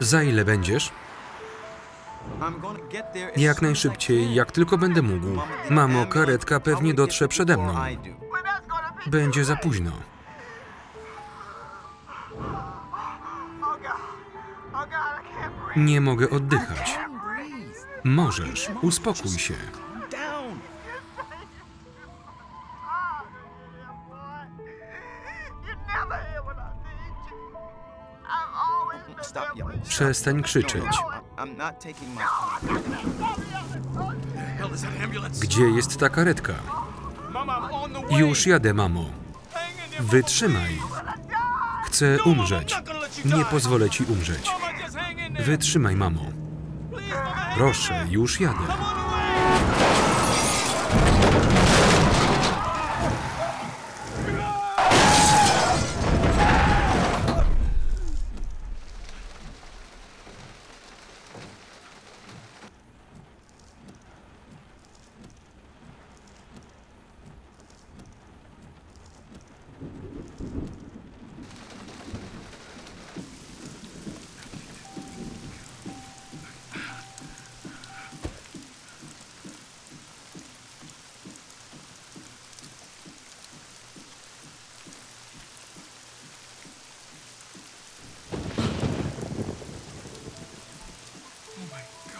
Za ile będziesz? Jak najszybciej, jak tylko będę mógł. Mamo, karetka pewnie dotrze przede mną. Będzie za późno. Nie mogę oddychać. Możesz, uspokój się. Przestań krzyczeć. Gdzie jest ta karetka? Już jadę, mamo. Wytrzymaj. Chcę umrzeć. Nie pozwolę ci umrzeć. Wytrzymaj, mamo. Proszę, już jadę.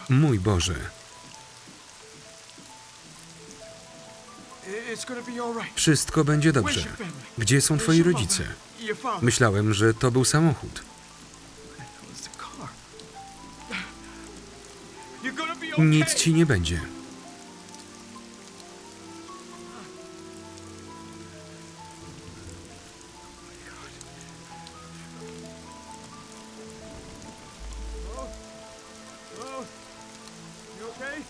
Mój Boże, wszystko będzie dobrze. Gdzie są twoi rodzice? Myślałem, że to był samochód. Nic ci nie będzie.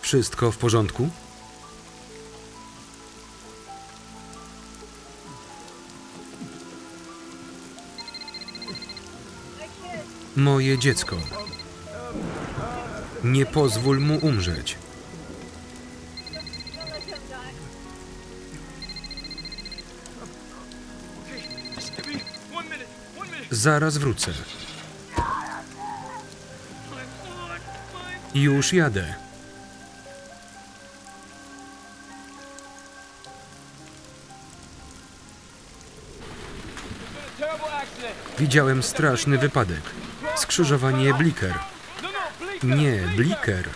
Wszystko w porządku? Moje dziecko. Nie pozwól mu umrzeć. Zaraz wrócę. Już jadę. Widziałem straszny wypadek. Skrzyżowanie Bliker. Nie, Bliker.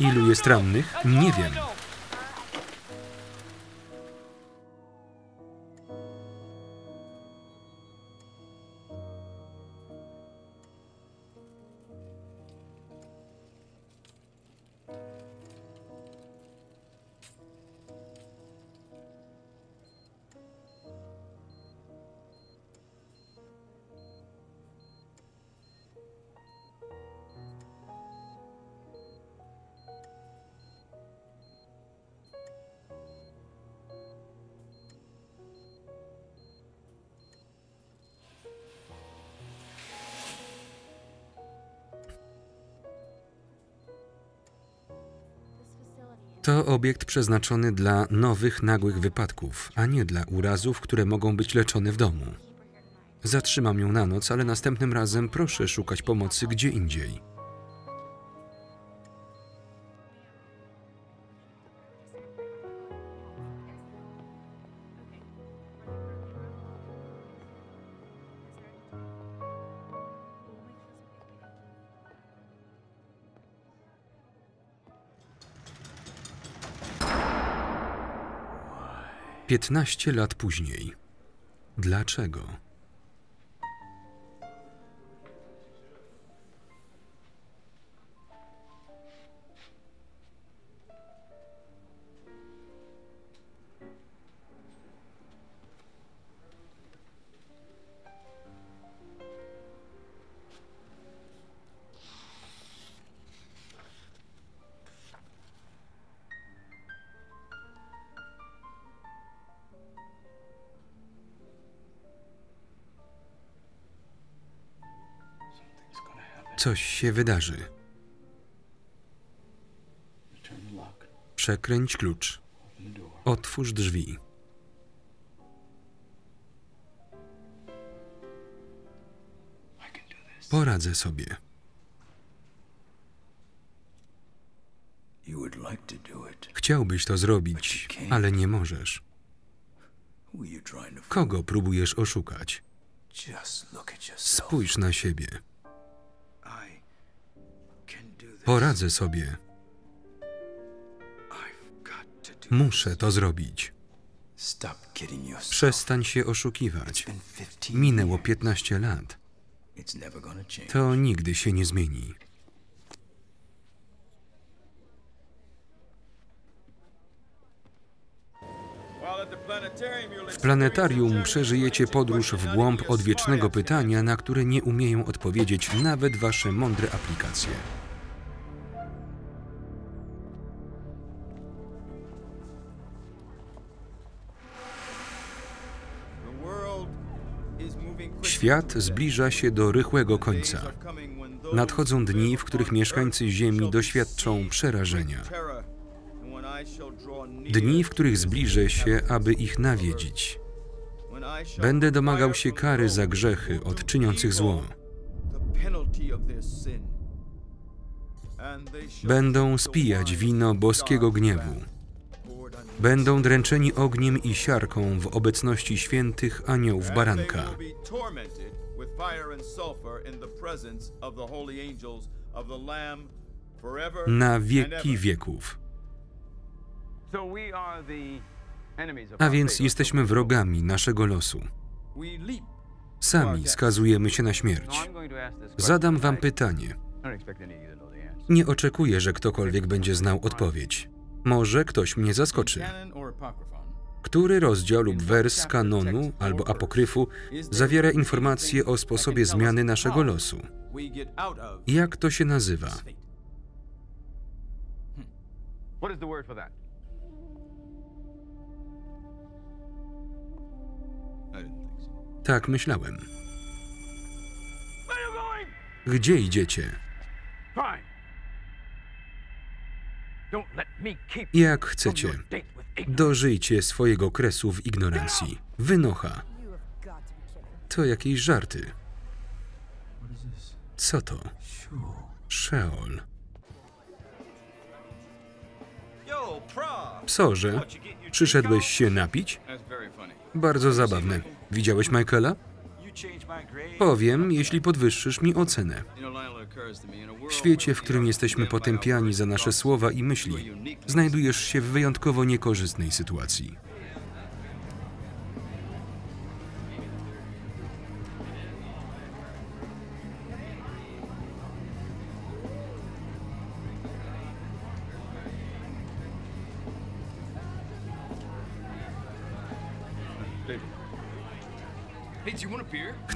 Ilu jest rannych? Nie wiem. Obiekt przeznaczony dla nowych nagłych wypadków, a nie dla urazów, które mogą być leczone w domu. Zatrzymam ją na noc, ale następnym razem proszę szukać pomocy gdzie indziej. Piętnaście lat później. Dlaczego? coś się wydarzy. Przekręć klucz. Otwórz drzwi. Poradzę sobie. Chciałbyś to zrobić, ale nie możesz. Kogo próbujesz oszukać? Spójrz na siebie. Poradzę sobie. Muszę to zrobić. Przestań się oszukiwać. It's been 15 Minęło years. 15 lat. To nigdy się nie zmieni. W planetarium przeżyjecie podróż w głąb odwiecznego pytania, na które nie umieją odpowiedzieć nawet wasze mądre aplikacje. Świat zbliża się do rychłego końca. Nadchodzą dni, w których mieszkańcy Ziemi doświadczą przerażenia. Dni, w których zbliżę się, aby ich nawiedzić. Będę domagał się kary za grzechy od czyniących zło. Będą spijać wino boskiego gniewu. Będą dręczeni ogniem i siarką w obecności świętych aniołów baranka. Na wieki wieków. A więc jesteśmy wrogami naszego losu. Sami skazujemy się na śmierć. Zadam wam pytanie. Nie oczekuję, że ktokolwiek będzie znał odpowiedź. Może ktoś mnie zaskoczy. Który rozdział lub wers kanonu albo apokryfu zawiera informacje o sposobie zmiany naszego losu? Jak to się nazywa? Tak myślałem. Gdzie idziecie? Jak chcecie. Dożyjcie swojego kresu w ignorancji. Wynocha. To jakieś żarty. Co to? Szeol. Psorze, przyszedłeś się napić? Bardzo zabawne. Widziałeś Michaela? Powiem, jeśli podwyższysz mi ocenę. W świecie, w którym jesteśmy potępiani za nasze słowa i myśli, znajdujesz się w wyjątkowo niekorzystnej sytuacji.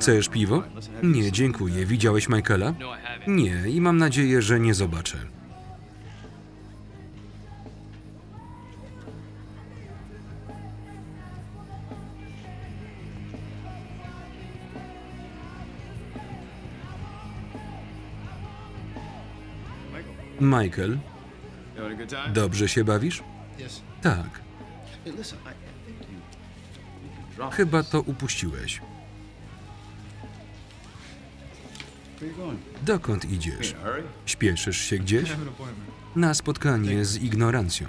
Chcesz piwo? Nie, dziękuję. Widziałeś Michaela? Nie, i mam nadzieję, że nie zobaczę. Michael, dobrze się bawisz? Tak, chyba to upuściłeś. Dokąd idziesz? Śpieszysz się gdzieś? Na spotkanie z ignorancją.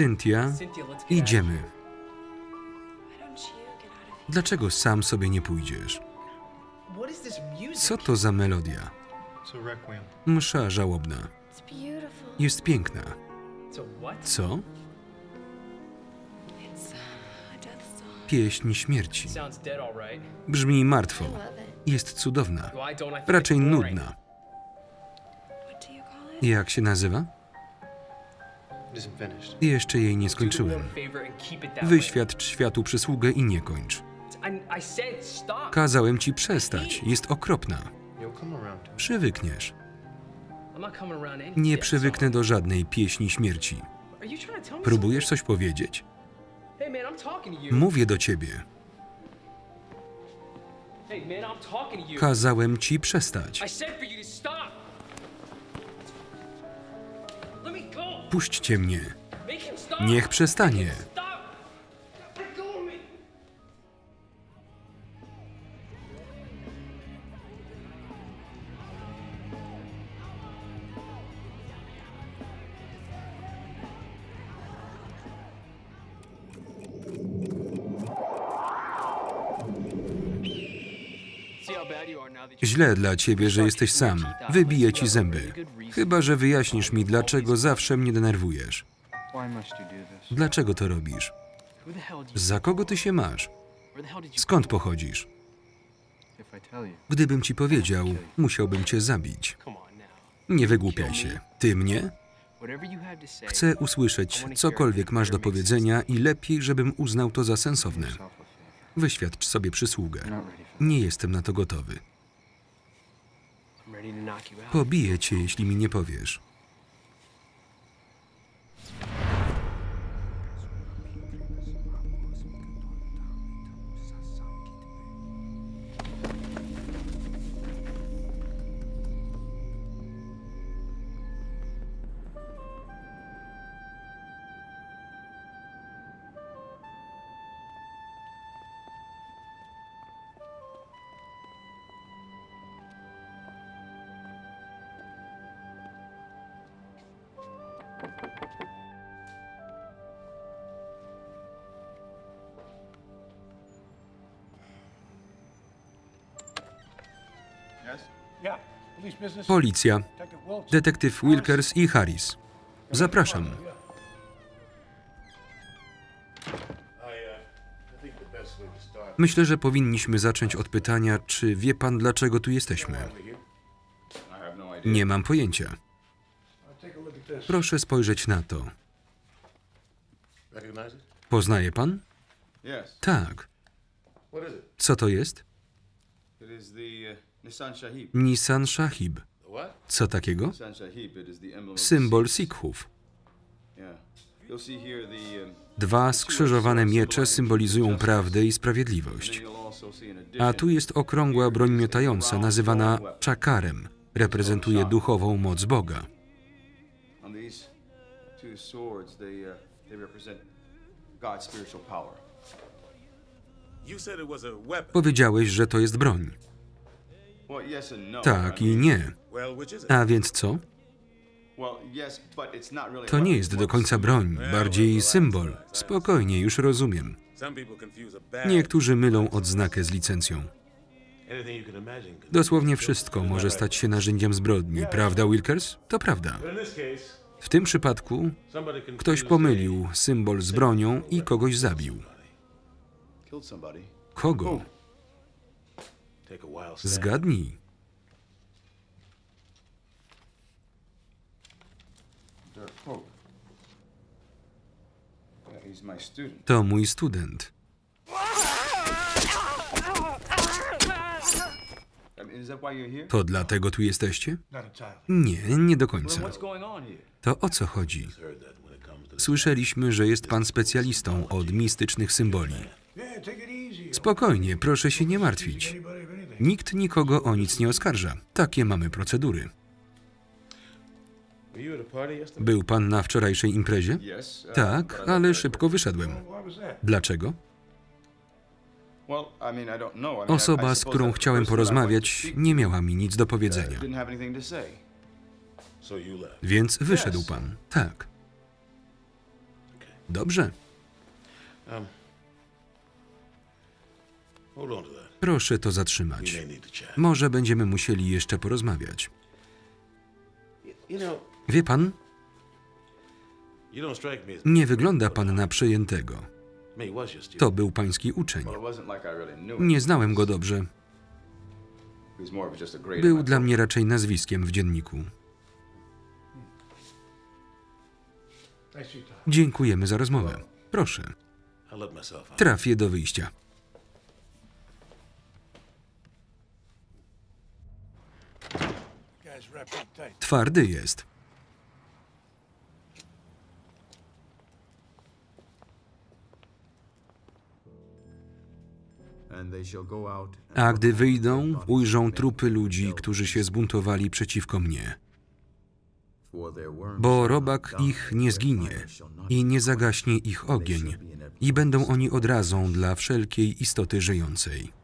Of here? Dlaczego sam sobie nie pójdziesz? Co to za melodia? Msza żałobna. Jest piękna. Co? Pieśń śmierci. Brzmi martwo. Jest cudowna. Raczej nudna. Jak się nazywa? Jeszcze jej nie skończyłem. Wyświadcz światu przysługę i nie kończ. Kazałem ci przestać. Jest okropna. Przywykniesz. Nie przywyknę do żadnej pieśni śmierci. Próbujesz coś powiedzieć? Mówię do ciebie. Kazałem ci przestać. Me go. Puśćcie mnie. Niech przestanie. Źle dla ciebie, że jesteś sam. Wybiję ci zęby. Chyba, że wyjaśnisz mi, dlaczego zawsze mnie denerwujesz. Dlaczego to robisz? Za kogo ty się masz? Skąd pochodzisz? Gdybym ci powiedział, musiałbym cię zabić. Nie wygłupiaj się. Ty mnie? Chcę usłyszeć cokolwiek masz do powiedzenia i lepiej, żebym uznał to za sensowne. Wyświadcz sobie przysługę. Nie jestem na to gotowy. Pobiję cię, jeśli mi nie powiesz. Policja, detektyw Wilkers i Harris. Zapraszam. Myślę, że powinniśmy zacząć od pytania, czy wie pan, dlaczego tu jesteśmy? Nie mam pojęcia. Proszę spojrzeć na to. Poznaje pan? Tak. Co to jest? Nissan Shahib. Co takiego? Symbol. Sikhów. Um, Dwa skrzyżowane miecze symbolizują prawdę i sprawiedliwość. A tu jest okrągła broń miotająca, nazywana czakarem. Reprezentuje duchową moc Boga. uh. Powiedziałeś, że to jest broń. Tak I nie. A więc co? To nie jest do końca broń, bardziej symbol. Spokojnie, już rozumiem. Niektórzy mylą odznakę z licencją. Dosłownie wszystko może stać się narzędziem zbrodni, prawda, Wilkers? To prawda. W tym przypadku ktoś pomylił symbol z bronią i kogoś zabił. Kogo? Zgadnij. To mój student. To dlatego tu jesteście? Nie, nie do końca. To o co chodzi? Słyszeliśmy, że jest pan specjalistą od mistycznych symboli. Spokojnie, proszę się nie martwić. Nikt nikogo o nic nie oskarża. Takie mamy procedury. Był pan na wczorajszej imprezie? Uh, Tak, ale szybko wyszedłem. Dlaczego? Osoba, z którą chciałem porozmawiać, nie miała mi nic do uh, powiedzenia. Left. Więc wyszedł pan. Tak. Dobrze. Um, hold on to that. Proszę to zatrzymać. Może będziemy musieli jeszcze porozmawiać. Wie pan, nie wygląda pan na przejętego. To był pański uczeń. Nie znałem go dobrze. Był dla mnie raczej nazwiskiem w dzienniku. Dziękujemy za rozmowę. Proszę, trafię do wyjścia. Twardy jest. A gdy wyjdą, ujrzą trupy ludzi, którzy się zbuntowali przeciwko mnie. Bo robak ich nie zginie i nie zagaśnie ich ogień, i będą oni odrazą dla wszelkiej istoty żyjącej.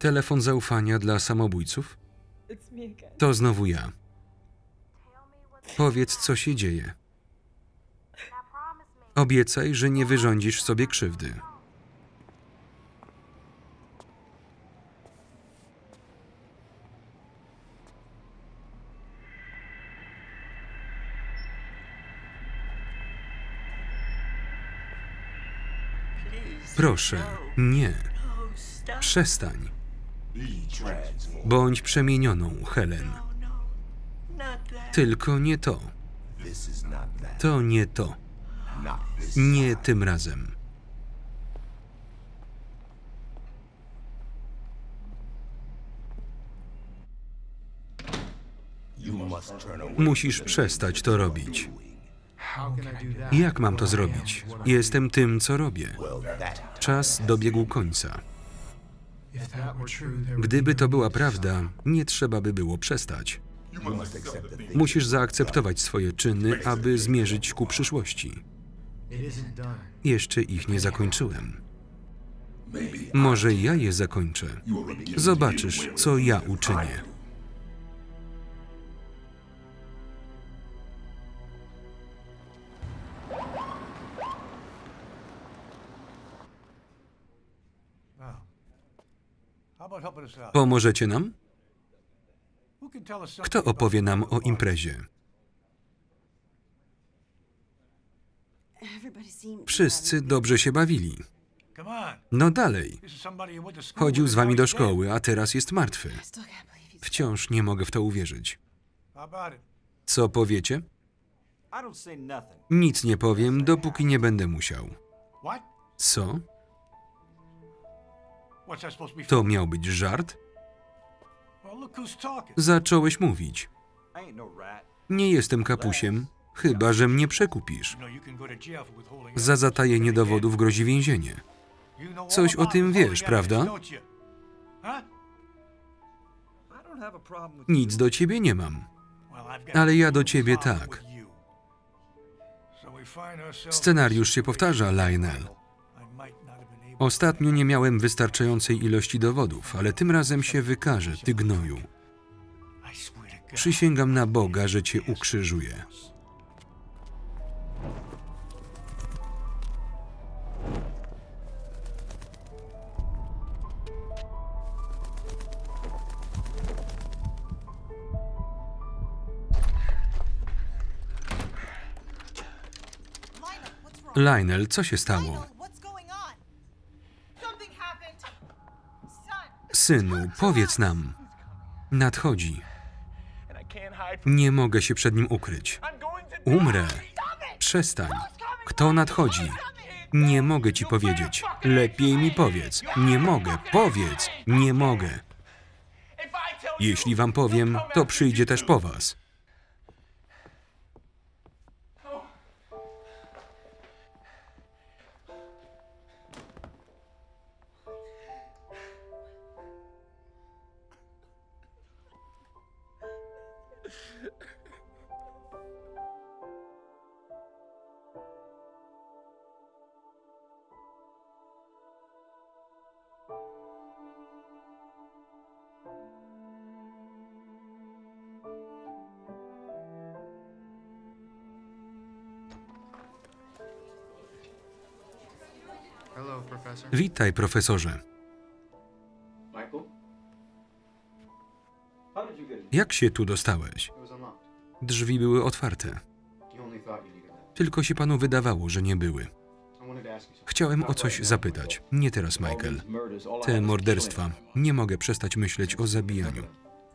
Telefon zaufania dla samobójców? To znowu ja. Powiedz, co się dzieje. Obiecaj, że nie wyrządzisz sobie krzywdy. Proszę, nie. Przestań. Bądź przemienioną, Helen. Tylko nie to. To nie to. Nie tym razem. Musisz przestać to robić. Jak mam to zrobić? Jestem tym, co robię. Czas dobiegł końca. Gdyby to była prawda, nie trzeba by było przestać. Musisz zaakceptować swoje czyny, aby zmierzyć ku przyszłości. Jeszcze ich nie zakończyłem. Może ja je zakończę. Zobaczysz, co ja uczynię. Pomożecie nam? Kto opowie nam o imprezie? Wszyscy dobrze się bawili. No dalej. Chodził z wami do szkoły, a teraz jest martwy. Wciąż nie mogę w to uwierzyć. Co powiecie? Nic nie powiem, dopóki nie będę musiał. Co? To miał być żart? Zacząłeś mówić. No. Nie jestem kapusiem, chyba że mnie przekupisz. Za zatajenie dowodów grozi więzienie. Coś o tym wiesz, prawda? Nic do ciebie nie mam. Ale ja do ciebie tak. Scenariusz się powtarza, Lionel. Ostatnio nie miałem wystarczającej ilości dowodów, ale tym razem się wykażę, ty gnoju. Przysięgam na Boga, że cię ukrzyżuję. Lionel, co się stało? Synu, powiedz nam. Nadchodzi. Nie mogę się przed nim ukryć. Umrę. Przestań. Kto nadchodzi? Nie mogę ci powiedzieć. Lepiej mi powiedz. Nie mogę. Powiedz. Nie mogę. Jeśli wam powiem, to przyjdzie też po was. Witaj, profesorze. Jak się tu dostałeś? Drzwi były otwarte. Tylko się panu wydawało, że nie były. Chciałem o coś zapytać. Nie teraz, Michael. Te morderstwa. Nie mogę przestać myśleć o zabijaniu.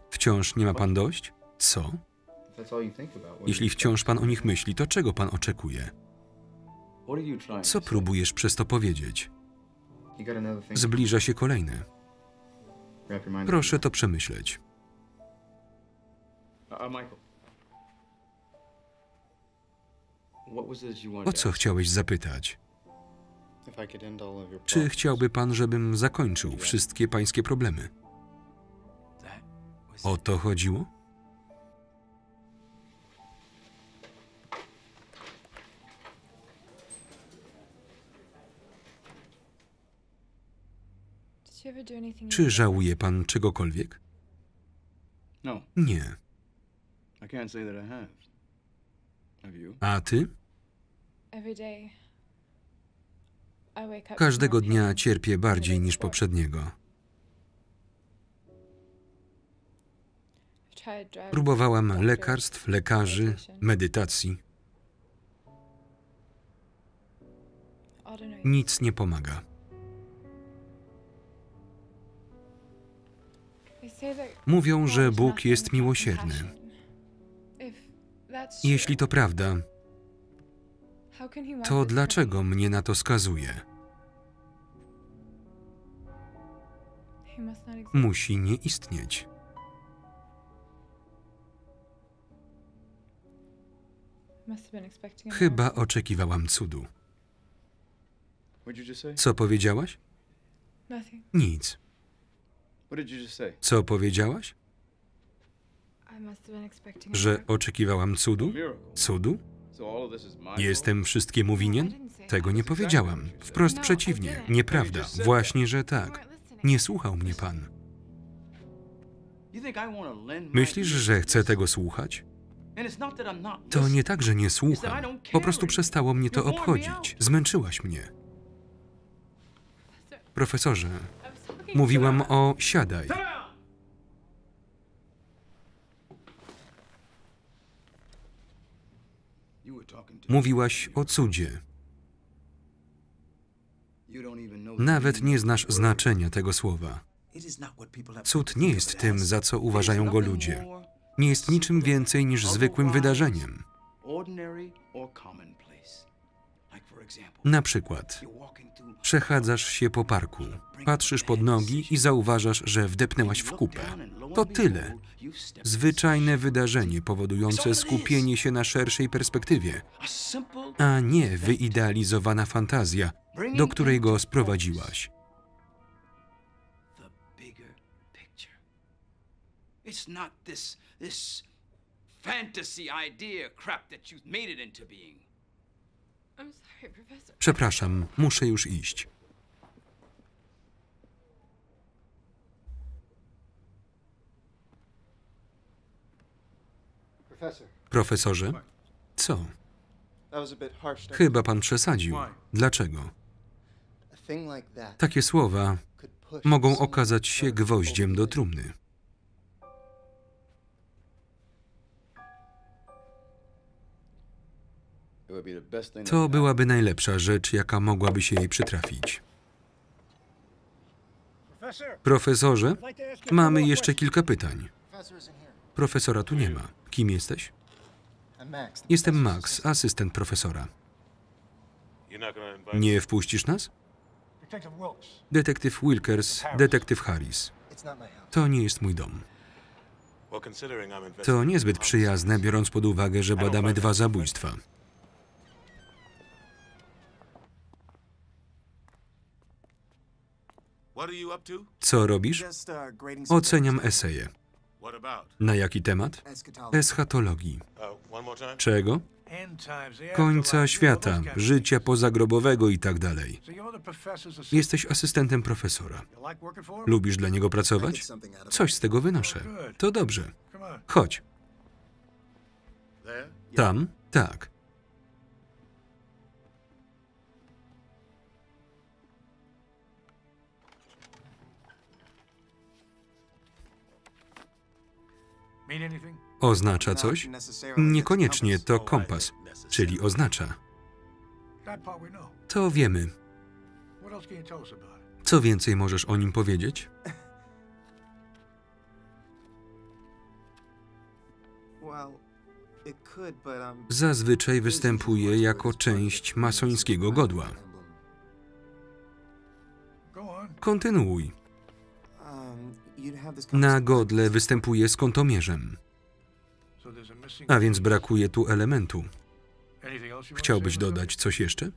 Wciąż nie ma pan dość? Co? Jeśli wciąż pan o nich myśli, to czego pan oczekuje? Co próbujesz przez to powiedzieć? Zbliża się kolejny. Proszę to przemyśleć. Uh, uh, O co chciałeś zapytać? Czy chciałby pan, żebym zakończył wszystkie pańskie problemy? O to chodziło? Czy żałuje pan czegokolwiek? No, Nie. I can't say that I have. Have you? A ty? Every day. I wake up. Każdego dnia cierpię bardziej niż poprzedniego. Próbowałam lekarstw, lekarzy, medytacji. Nic nie pomaga. Mówią, że Bóg jest miłosierny. Jeśli to prawda, to dlaczego mnie na to skazuje? Musi nie istnieć. Chyba oczekiwałam cudu. Co powiedziałaś? Nic. Co powiedziałaś? I must have been expecting a Że miracle. oczekiwałem cudu? Miracle. Cudu? So all of this is my Jestem wszystkiemu winien? Tego nie powiedziałam. Wprost przeciwnie. Nieprawda. Właśnie, że tak. Nie słuchał mnie pan. Myślisz, że chcę tego słuchać? To nie tak, że nie słucham. Po prostu przestało mnie to obchodzić. Zmęczyłaś mnie. Profesorze, mówiłam o siadaj. Mówiłaś o cudzie. Nawet nie znasz znaczenia tego słowa. Cud nie jest tym, za co uważają go ludzie. Nie jest niczym więcej niż zwykłym wydarzeniem. Na przykład, przechadzasz się po parku, patrzysz pod nogi i zauważasz, że wdepnęłaś w kupę. To tyle. Zwyczajne wydarzenie powodujące skupienie się na szerszej perspektywie, A nie wyidealizowana fantazja, do której go sprowadziłaś. fantasy idea crap that you've made it into being. Przepraszam, muszę już iść. Profesorze? Co? Chyba pan przesadził. Dlaczego? Takie słowa mogą okazać się gwoździem do trumny. To byłaby najlepsza rzecz, jaka mogłaby się jej przytrafić. Profesorze, mamy jeszcze kilka pytań. Profesora tu nie ma. Kim jesteś? Jestem Max, asystent profesora. Nie wpuścisz nas? Detektyw Wilkers, detektyw Harris. To nie jest mój dom. To niezbyt przyjazne, biorąc pod uwagę, że badamy dwa zabójstwa. What are you up to? Co robisz? Uh, Oceniam eseje. Na jaki temat? Eschatologii. Uh? Czego? Końca świata, życia pozagrobowego i tak dalej. Jesteś asystentem profesora. Lubisz dla niego pracować? Coś z tego wynoszę. To dobrze. Chodź. Tam? Tak. Oznacza coś? Niekoniecznie to kompas, czyli oznacza. To wiemy. Co więcej możesz o nim powiedzieć? Zazwyczaj występuje jako część masońskiego godła. Go on. Kontynuuj. Na godle występuje z kątomierzem, a więc brakuje tu elementu. Chciałbyś dodać coś jeszcze?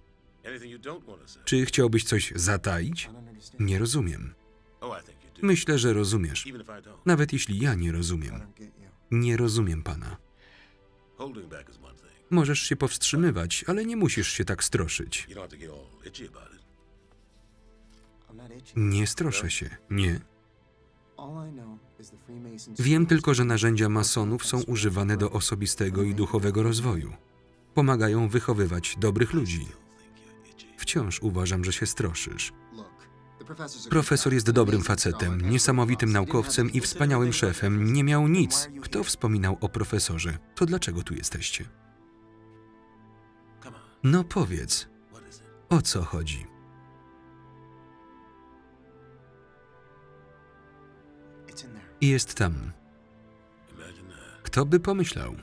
Czy chciałbyś coś zataić? Nie rozumiem. Myślę, że rozumiesz. Nawet jeśli ja nie rozumiem. Nie rozumiem pana. Możesz się powstrzymywać, ale nie musisz się tak stroszyć. Nie stroszę się. Nie. Wiem tylko, że narzędzia masonów są używane do osobistego i duchowego rozwoju. Pomagają wychowywać dobrych ludzi. Wciąż uważam, że się stroszysz. Profesor jest dobrym facetem, niesamowitym naukowcem i wspaniałym szefem. Nie miał nic. Kto wspominał o profesorze? To dlaczego tu jesteście? No powiedz, o co chodzi? There. Jest tam. Kto by pomyślał?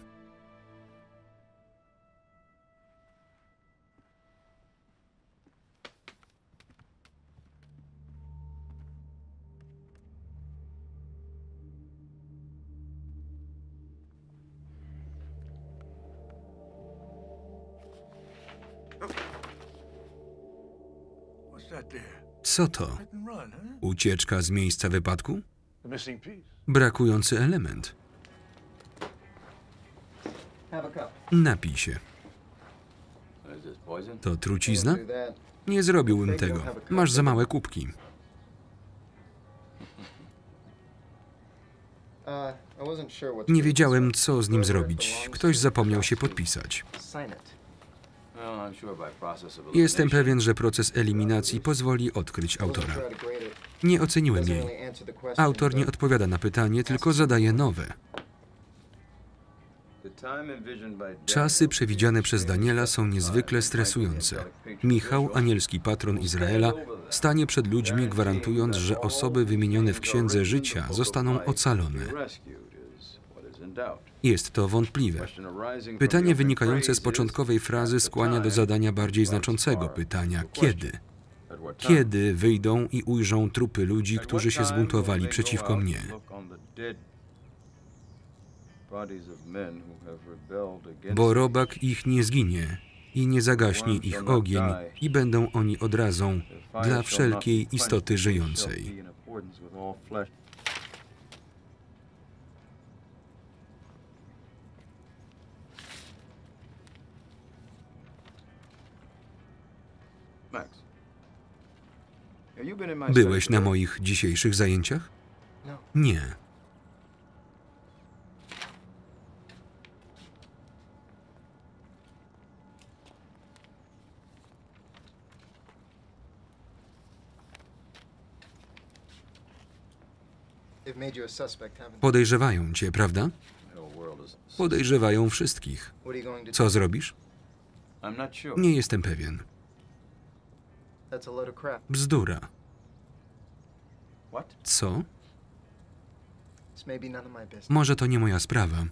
Co to? Ucieczka z miejsca wypadku? Brakujący element. Napij się. To trucizna? Nie zrobiłbym tego. Masz za małe kubki. Uh, Nie wiedziałem, co z nim zrobić. Ktoś to zapomniał się podpisać. Jestem pewien, że proces eliminacji pozwoli odkryć autora. Nie oceniłem jej. Autor nie odpowiada na pytanie, tylko zadaje nowe. Czasy przewidziane przez Daniela są niezwykle stresujące. Michał, anielski patron Izraela, stanie przed ludźmi, gwarantując, że osoby wymienione w Księdze Życia zostaną ocalone. Jest to wątpliwe. Pytanie wynikające z początkowej frazy skłania do zadania bardziej znaczącego pytania: kiedy? Kiedy wyjdą i ujrzą trupy ludzi, którzy się zbuntowali przeciwko mnie? Bo robak ich nie zginie i nie zagaśnie ich ogień i będą oni odrazą dla wszelkiej istoty żyjącej. Byłeś na moich dzisiejszych zajęciach? Nie. Podejrzewają cię, prawda? Podejrzewają wszystkich. Co zrobisz? Nie jestem pewien. That's a load of crap. Bzdura. Co? It's maybe none of my business. Może to nie moja sprawa, uh,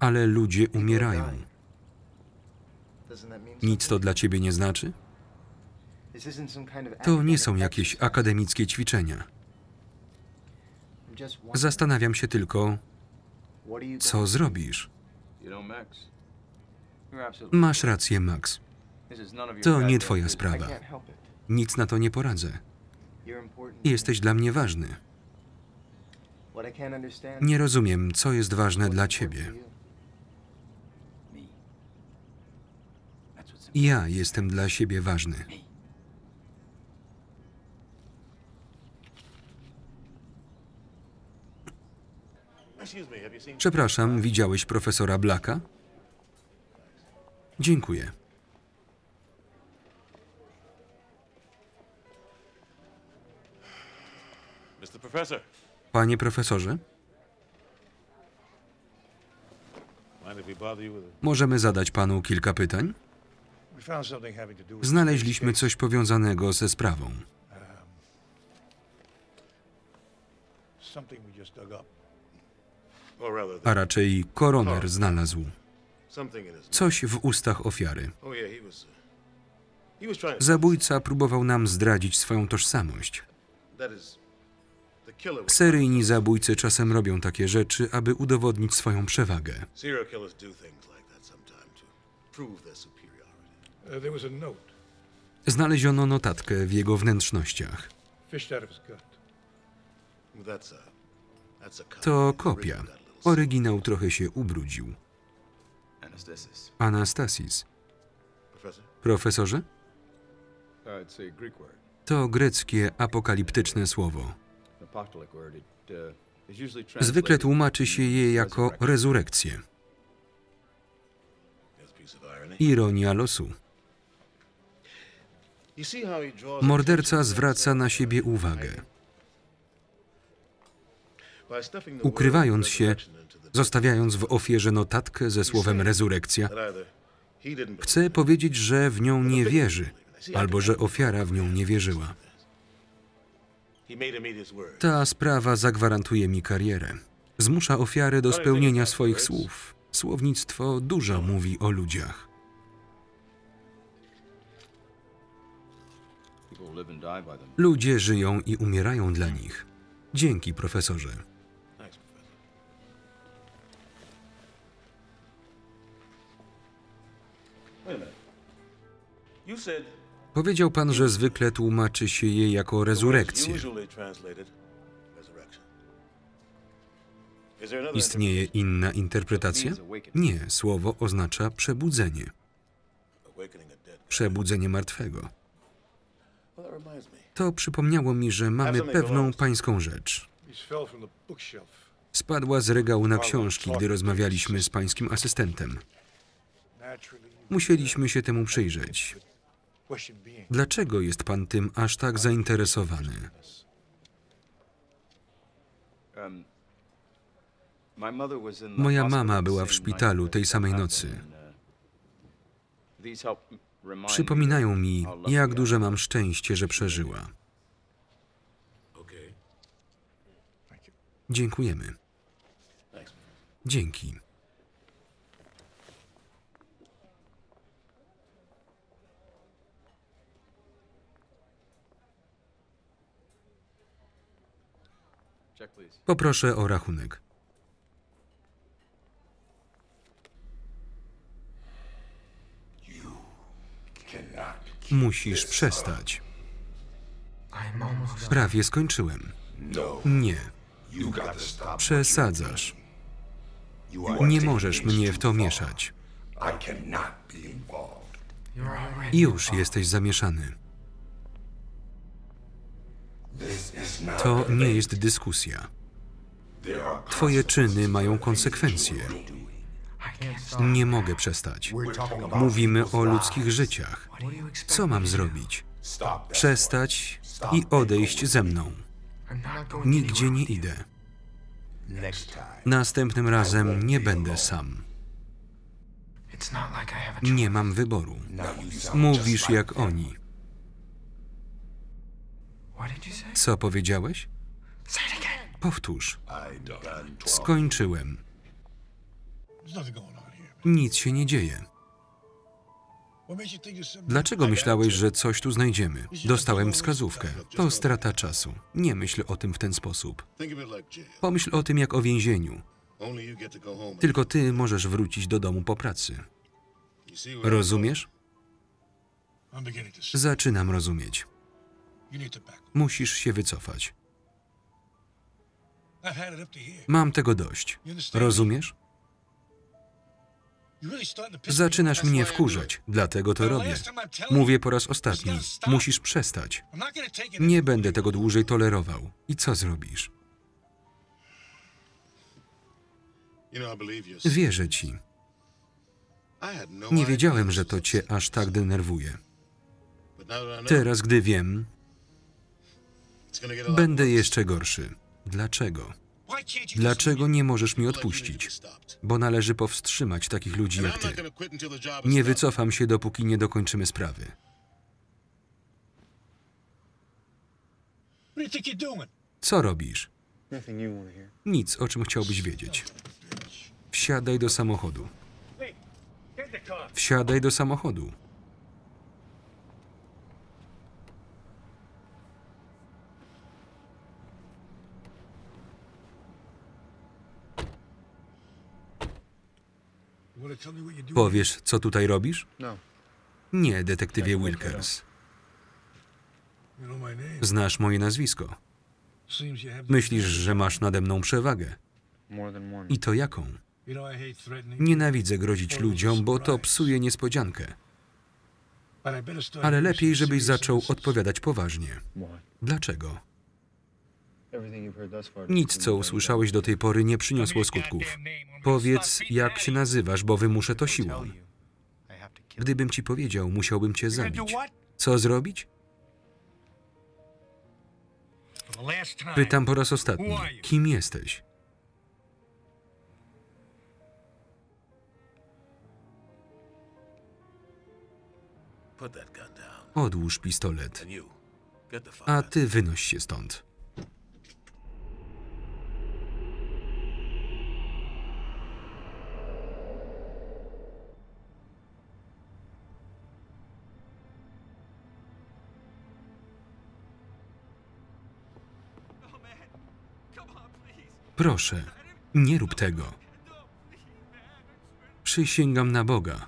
ale ludzie umierają. doesn't that mean Nic to something? dla ciebie nie znaczy? To nie są jakieś akademickie ćwiczenia. Zastanawiam się tylko, co zrobisz. Masz rację, Max. To nie twoja sprawa. Nic na to nie poradzę. Jesteś dla mnie ważny. Nie rozumiem, co jest ważne dla ciebie. Ja jestem dla siebie ważny. Przepraszam, widziałeś profesora Blacka? Dziękuję. Panie profesorze, możemy zadać panu kilka pytań? Znaleźliśmy coś powiązanego ze sprawą. rather, A raczej koroner znalazł in his... coś w ustach ofiary. Oh. Uh... Zabójca próbował nam zdradzić swoją tożsamość. Seryjni zabójcy czasem robią takie rzeczy, aby udowodnić swoją przewagę. Uh, Znaleziono notatkę w jego wnętrznościach. To kopia. Oryginał trochę się ubrudził. Anastasis. Profesorze? To greckie apokaliptyczne słowo. Zwykle translated tłumaczy się je jako rezurekcję. Ironia losu. Morderca zwraca na siebie uwagę. Ukrywając się, zostawiając w ofierze notatkę ze słowem rezurekcja, chce powiedzieć, że w nią nie wierzy, albo że ofiara w nią nie wierzyła. Ta sprawa zagwarantuje mi karierę. Zmusza ofiary do spełnienia swoich słów. Słownictwo dużo mówi o ludziach. Ludzie żyją i umierają dla nich. Dzięki, profesorze. You said Powiedział pan, że zwykle tłumaczy się je jako rezurekcję. Istnieje inna interpretacja? Nie, słowo oznacza przebudzenie. Przebudzenie martwego. To przypomniało mi, że mamy pewną pańską rzecz. Spadła z regału na książki, gdy rozmawialiśmy z pańskim asystentem. Musieliśmy się temu przyjrzeć. Dlaczego jest pan tym aż tak zainteresowany? Moja mama była w szpitalu tej samej nocy. Przypominają mi, jak duże am. mam szczęście, że przeżyła. Dziękujemy. Dzięki. Poproszę o rachunek. Musisz przestać. Prawie skończyłem. Nie. Przesadzasz. Nie możesz mnie w to mieszać. Już jesteś zamieszany. To nie jest dyskusja. Twoje czyny mają konsekwencje. Nie mogę przestać. Mówimy o ludzkich życiach. Co mam zrobić? Przestać i odejść ze mną. Nigdzie nie idę. Następnym razem nie będę sam. Nie mam wyboru. Mówisz jak oni. Co powiedziałeś? Powtórz. Skończyłem. Nic się nie dzieje. Dlaczego myślałeś, że coś tu znajdziemy? Dostałem wskazówkę. To strata czasu. Nie myśl o tym w ten sposób. Pomyśl o tym jak o więzieniu. Tylko ty możesz wrócić do domu po pracy. Rozumiesz? Zaczynam rozumieć. Musisz się wycofać. Mam tego dość. Rozumiesz? Zaczynasz mnie wkurzać, dlatego to robię. Mówię po raz ostatni. Musisz przestać. Nie będę tego dłużej tolerował. I co zrobisz? Wierzę ci. No Nie wiedziałem, że to cię aż tak denerwuje. Teraz, gdy wiem, będę jeszcze gorszy. Dlaczego? Dlaczego nie możesz mi odpuścić? Bo należy powstrzymać takich ludzi jak ty. Nie wycofam się, dopóki nie dokończymy sprawy. Co robisz? Nic, o czym chciałbyś wiedzieć. Wsiadaj do samochodu. Wsiadaj do samochodu. You wanna tell me what you're doing? Powiesz, co tutaj robisz? No. Nie, detektywie Wilkers. Know my name. Znasz moje nazwisko. Myślisz, że masz nade mną przewagę. I to jaką? Nienawidzę grozić ludziom, bo to psuje niespodziankę. Ale lepiej, żebyś zaczął odpowiadać poważnie. Dlaczego? Nic, co usłyszałeś do tej pory, nie przyniosło skutków. Powiedz, jak się nazywasz, bo wymuszę to siłą. Gdybym ci powiedział, musiałbym cię zabić. Co zrobić? Pytam po raz ostatni. Kim jesteś? Odłóż pistolet. A ty wynoś się stąd. Proszę, nie rób tego. Przysięgam na Boga.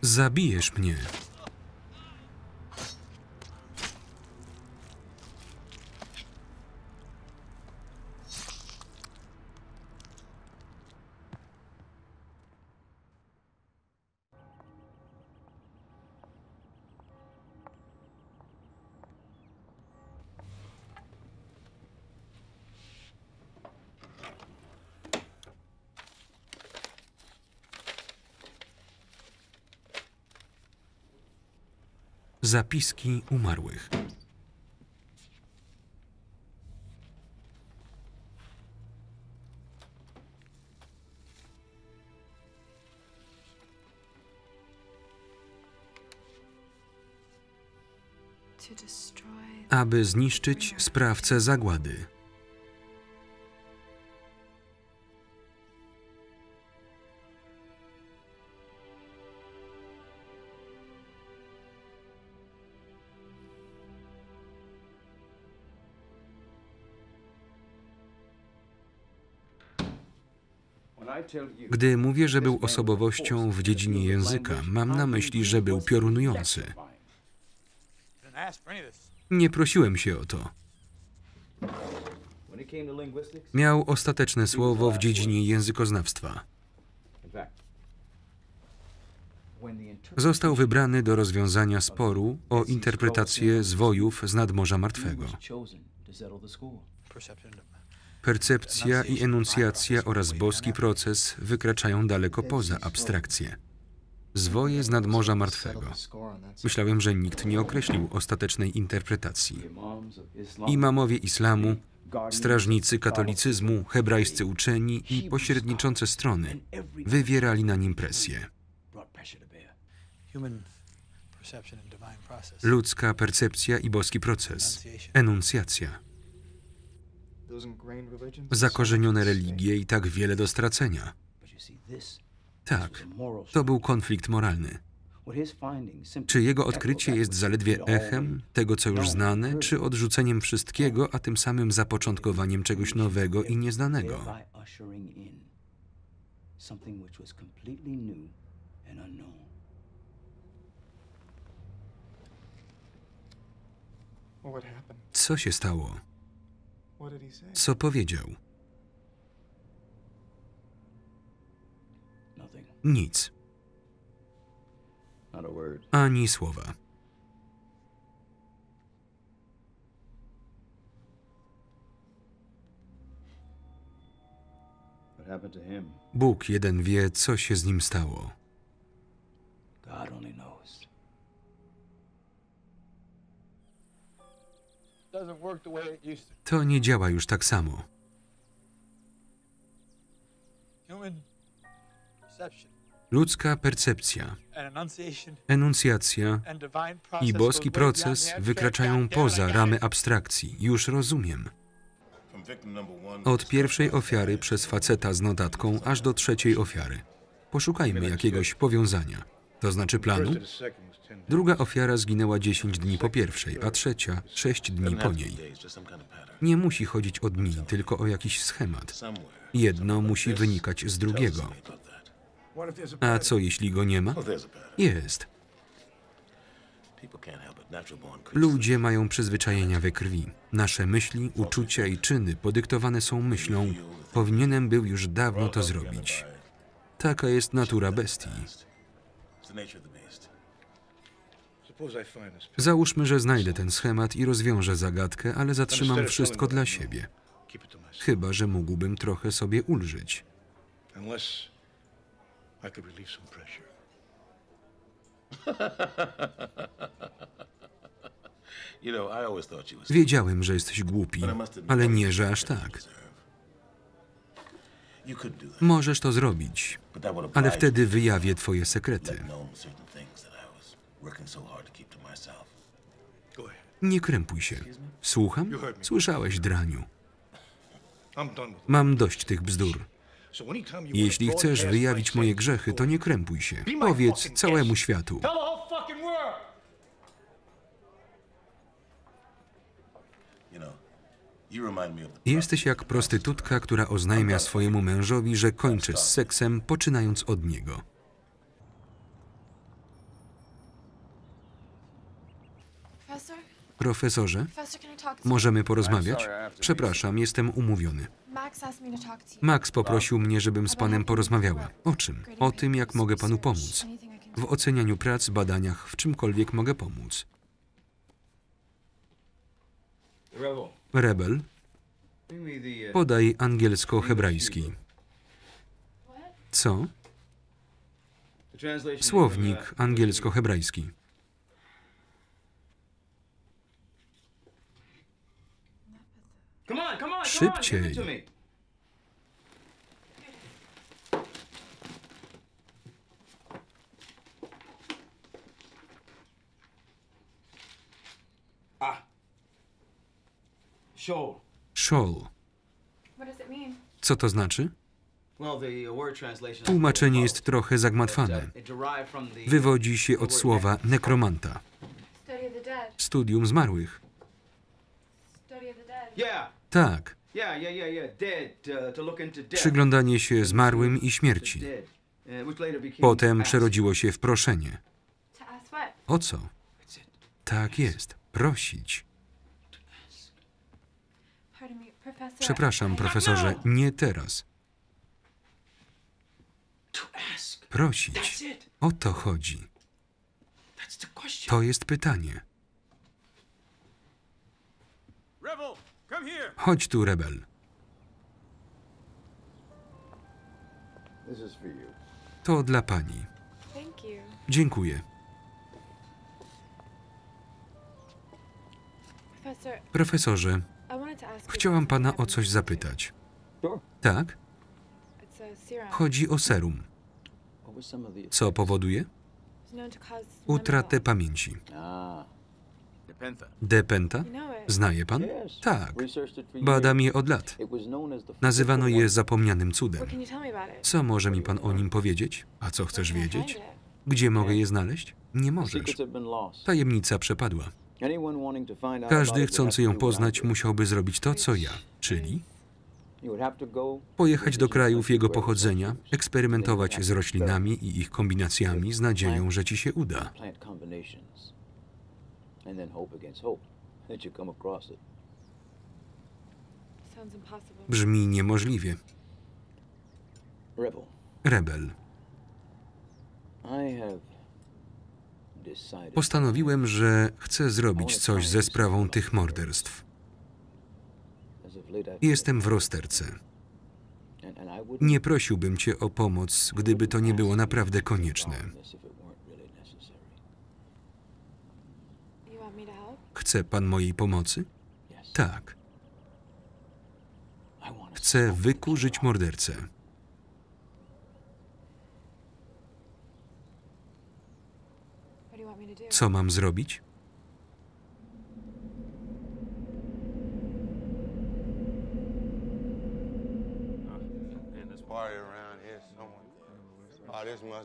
Zabijesz mnie. Zapiski umarłych. Aby zniszczyć sprawcę zagłady. Gdy mówię, że był osobowością w dziedzinie języka, mam na myśli, że był piorunujący. Nie prosiłem się o to. Miał ostateczne słowo w dziedzinie językoznawstwa. Został wybrany do rozwiązania sporu o interpretację zwojów z nadmorza martwego. Percepcja i enuncjacja oraz boski proces wykraczają daleko poza abstrakcję. Zwoje z nadmorza martwego. Myślałem, że nikt nie określił ostatecznej interpretacji. Imamowie islamu, strażnicy katolicyzmu, hebrajscy uczeni i pośredniczące strony wywierali na nim presję. Ludzka percepcja i boski proces. Enuncjacja. Zakorzenione religie i tak wiele do stracenia. Tak, to był konflikt moralny. Czy jego odkrycie jest zaledwie echem tego, co już znane, czy odrzuceniem wszystkiego, a tym samym zapoczątkowaniem czegoś nowego i nieznanego? Co się stało? Co powiedział? Nic, ani słowa. Bóg jeden wie, co się z nim stało. God only knows. To. Nie działa już tak samo. Human perception Ludzka percepcja, enuncjacja and divine process i boski proces wykraczają poza ramy abstrakcji. Już rozumiem. From victim number one. Od pierwszej ofiary przez faceta z notatką aż do trzeciej ofiary. Poszukajmy jakiegoś powiązania. To znaczy planu? Druga ofiara zginęła 10 dni po pierwszej, a trzecia 6 dni po niej. Nie musi chodzić o dni, tylko o jakiś schemat. Jedno musi wynikać z drugiego. A co jeśli go nie ma? Jest. Ludzie mają przyzwyczajenia we krwi. Nasze myśli, uczucia i czyny podyktowane są myślą, powinienem był już dawno to zrobić. Taka jest natura bestii. Załóżmy, że znajdę ten schemat i rozwiążę zagadkę, ale zatrzymam wszystko dla siebie. Chyba, że mógłbym trochę sobie ulżyć. Wiedziałem, że jesteś głupi, ale nie, że aż tak. Możesz to zrobić, But that would ale wtedy wyjawię twoje sekrety. let known certain things that I was working so hard to keep to myself. Go ahead. Nie krępuj się. Słucham? Słyszałeś, draniu. I'm done with it. Mam dość tych bzdur. Jeśli chcesz wyjawić moje grzechy, to nie krępuj się. Powiedz całemu światu. Tell the whole fucking world. You know, you remind me of the Jesteś jak prostytutka, która oznajmia swojemu mężowi, że kończy z seksem, poczynając od niego. Profesorze, możemy porozmawiać? Przepraszam, jestem umówiony. Max poprosił mnie, żebym z panem porozmawiała. O czym? O tym, jak mogę panu pomóc. W ocenianiu prac, badaniach, w czymkolwiek mogę pomóc. Rebel, Rebel, podaj angielsko-hebrajski. Co? Słownik angielsko-hebrajski. Szybciej. it to me. Ah. Shoal. Co to znaczy? Uh. Tłumaczenie jest trochę zagmatwane. Wywodzi się od słowa nekromanta. Studium zmarłych. Tak. Uh, przyglądanie się zmarłym i śmierci. Uh, Potem przerodziło się w proszenie. O co? Tak jest. Prosić. Przepraszam, profesorze, nie teraz. Prosić. O to chodzi. To jest pytanie. Chodź tu, rebel. To dla pani. Dziękuję. Profesorze, Chciałam pana o coś zapytać. Tak? Chodzi o serum. Co powoduje? Utratę pamięci. Depenta? Znaje pan? Tak. Badam je od lat. Nazywano je zapomnianym cudem. Co może mi pan o nim powiedzieć? A co chcesz wiedzieć? Gdzie mogę je znaleźć? Nie możesz. Tajemnica przepadła. Każdy chcący ją poznać musiałby zrobić to, co ja, czyli pojechać do krajów jego pochodzenia, eksperymentować z roślinami i ich kombinacjami z nadzieją, że ci się uda. Brzmi niemożliwie. Rebel, Rebel. I have decided. Postanowiłem, że chcę zrobić coś ze sprawą tych morderstw. Jestem w rozterce. Nie prosiłbym cię o pomoc, gdyby to nie było naprawdę konieczne. Chce pan mojej pomocy? Tak. Chcę wykurzyć mordercę. What do you want me to do? Co mam zrobić? In this party around here somewhere. Oh, this must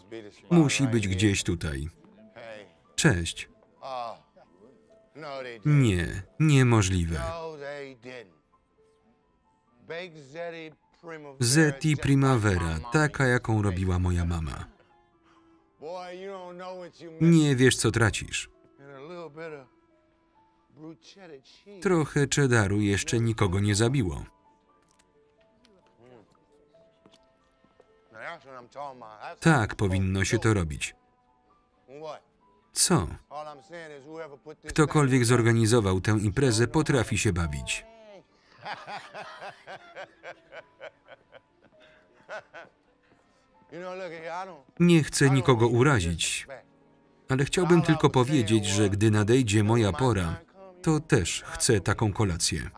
be the spot Musi być gdzieś tutaj. Cześć. Nie, niemożliwe. Zeti Primavera. Taka jaką robiła moja mama. Nie wiesz, co tracisz. Trochę cheddaru jeszcze nikogo nie zabiło. Tak powinno się to robić. Co? Ktokolwiek zorganizował tę imprezę, potrafi się bawić. Nie chcę nikogo urazić, ale chciałbym tylko powiedzieć, że gdy nadejdzie moja pora, to też chcę taką kolację.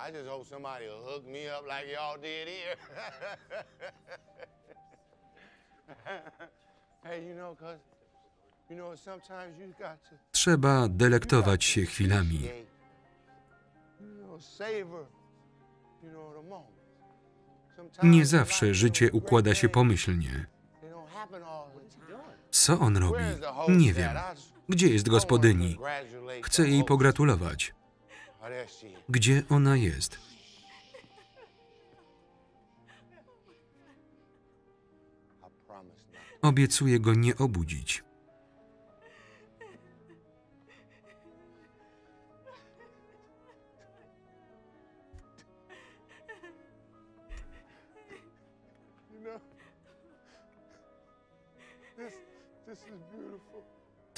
Trzeba delektować się chwilami. Nie zawsze życie układa się pomyślnie. Co on robi? Nie wiem. Gdzie jest gospodyni? Chcę jej pogratulować. Oh. Gdzie ona jest? Obiecuję go nie obudzić.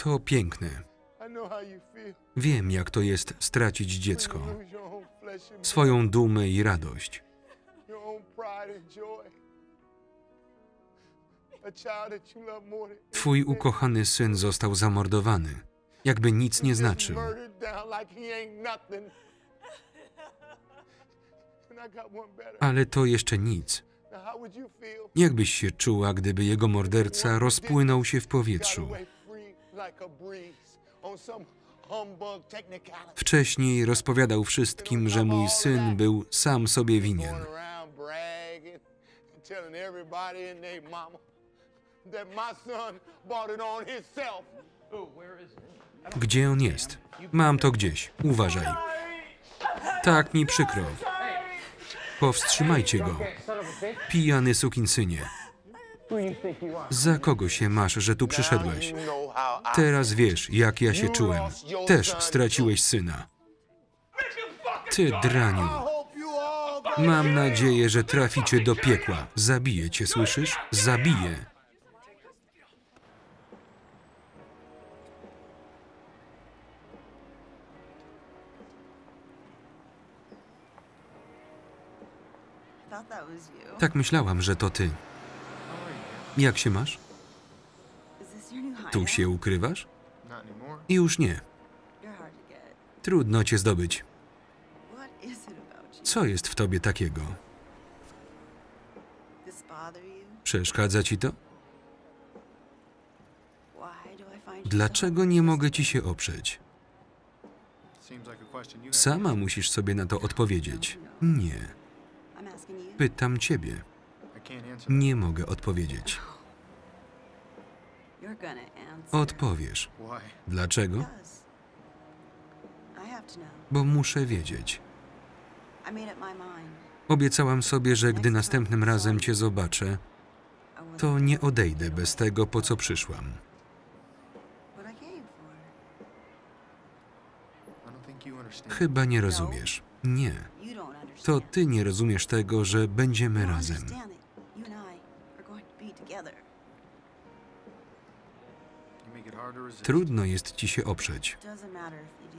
To piękne. Wiem, jak to jest stracić dziecko, swoją dumę i radość. Twój ukochany syn został zamordowany, jakby nic nie znaczył. Ale to jeszcze nic. Jakbyś się czuła, gdyby jego morderca rozpłynął się w powietrzu? Wcześniej rozpowiadał wszystkim, że mój syn był sam sobie winien. Gdzie on jest? Mam to gdzieś. Uważaj. Tak mi przykro. Powstrzymajcie go. Pijany sukinsynie. Za kogo się masz, że tu przyszedłeś? Teraz wiesz, jak ja się czułem. Też straciłeś syna. Ty draniu. Mam nadzieję, że traficie do piekła. Zabiję cię, słyszysz? Zabiję. Tak myślałam, że to ty. Jak się masz? Tu się ukrywasz? Już nie. Trudno cię zdobyć. Co jest w tobie takiego? Przeszkadza ci to? Dlaczego nie mogę ci się oprzeć? Sama musisz sobie na to odpowiedzieć. Nie. Pytam ciebie. Nie mogę odpowiedzieć. Odpowiesz. Dlaczego? Bo muszę wiedzieć. Obiecałam sobie, że gdy następnym razem cię zobaczę, to nie odejdę bez tego, po co przyszłam. Chyba nie rozumiesz. Nie. To ty nie rozumiesz tego, że będziemy razem. Trudno jest ci się oprzeć.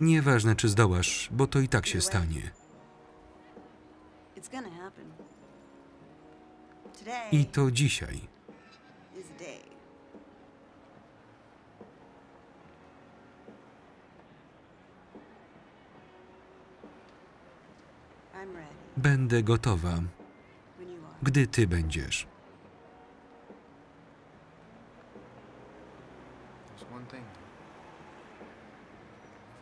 Nieważne, czy zdołasz, bo to i tak się stanie. I to dzisiaj. Będę gotowa, gdy ty będziesz. There's one thing. If I tell you,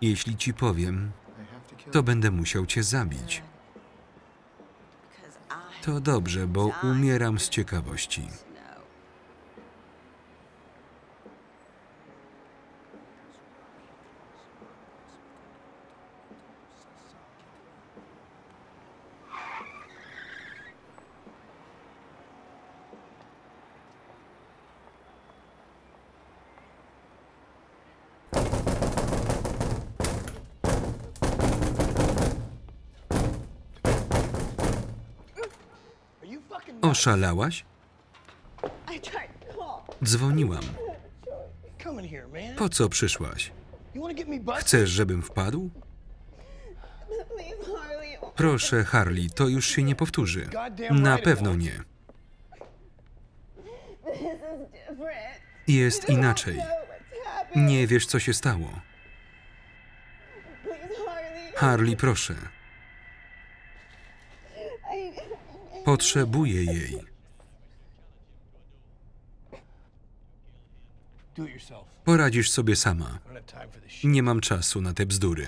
Jeśli ci powiem, to będę musiał cię zabić. To dobrze, bo umieram z ciekawości. know. Oszalałaś? Dzwoniłam. Po co przyszłaś? Chcesz, żebym wpadł? Proszę, Harley, to już się nie powtórzy. Na pewno nie. Jest inaczej. Nie wiesz, co się stało. Harley, proszę. Potrzebuję jej. Poradzisz sobie sama. Nie mam czasu na te bzdury.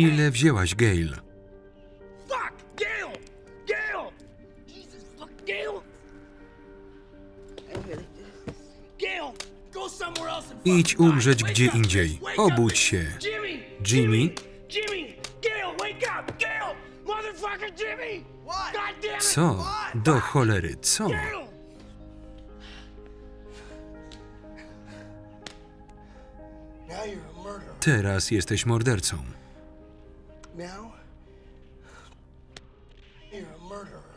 Ile wzięłaś, Gail? Idź umrzeć gdzie indziej. Obudź się. Jimmy! Co? Do cholery, co? Teraz jesteś mordercą. Now you're a murderer.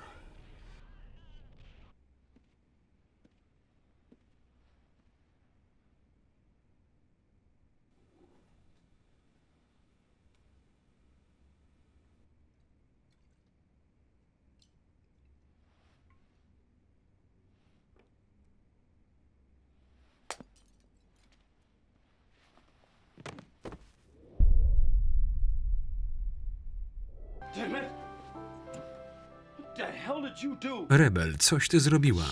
Rebel, coś ty zrobiła.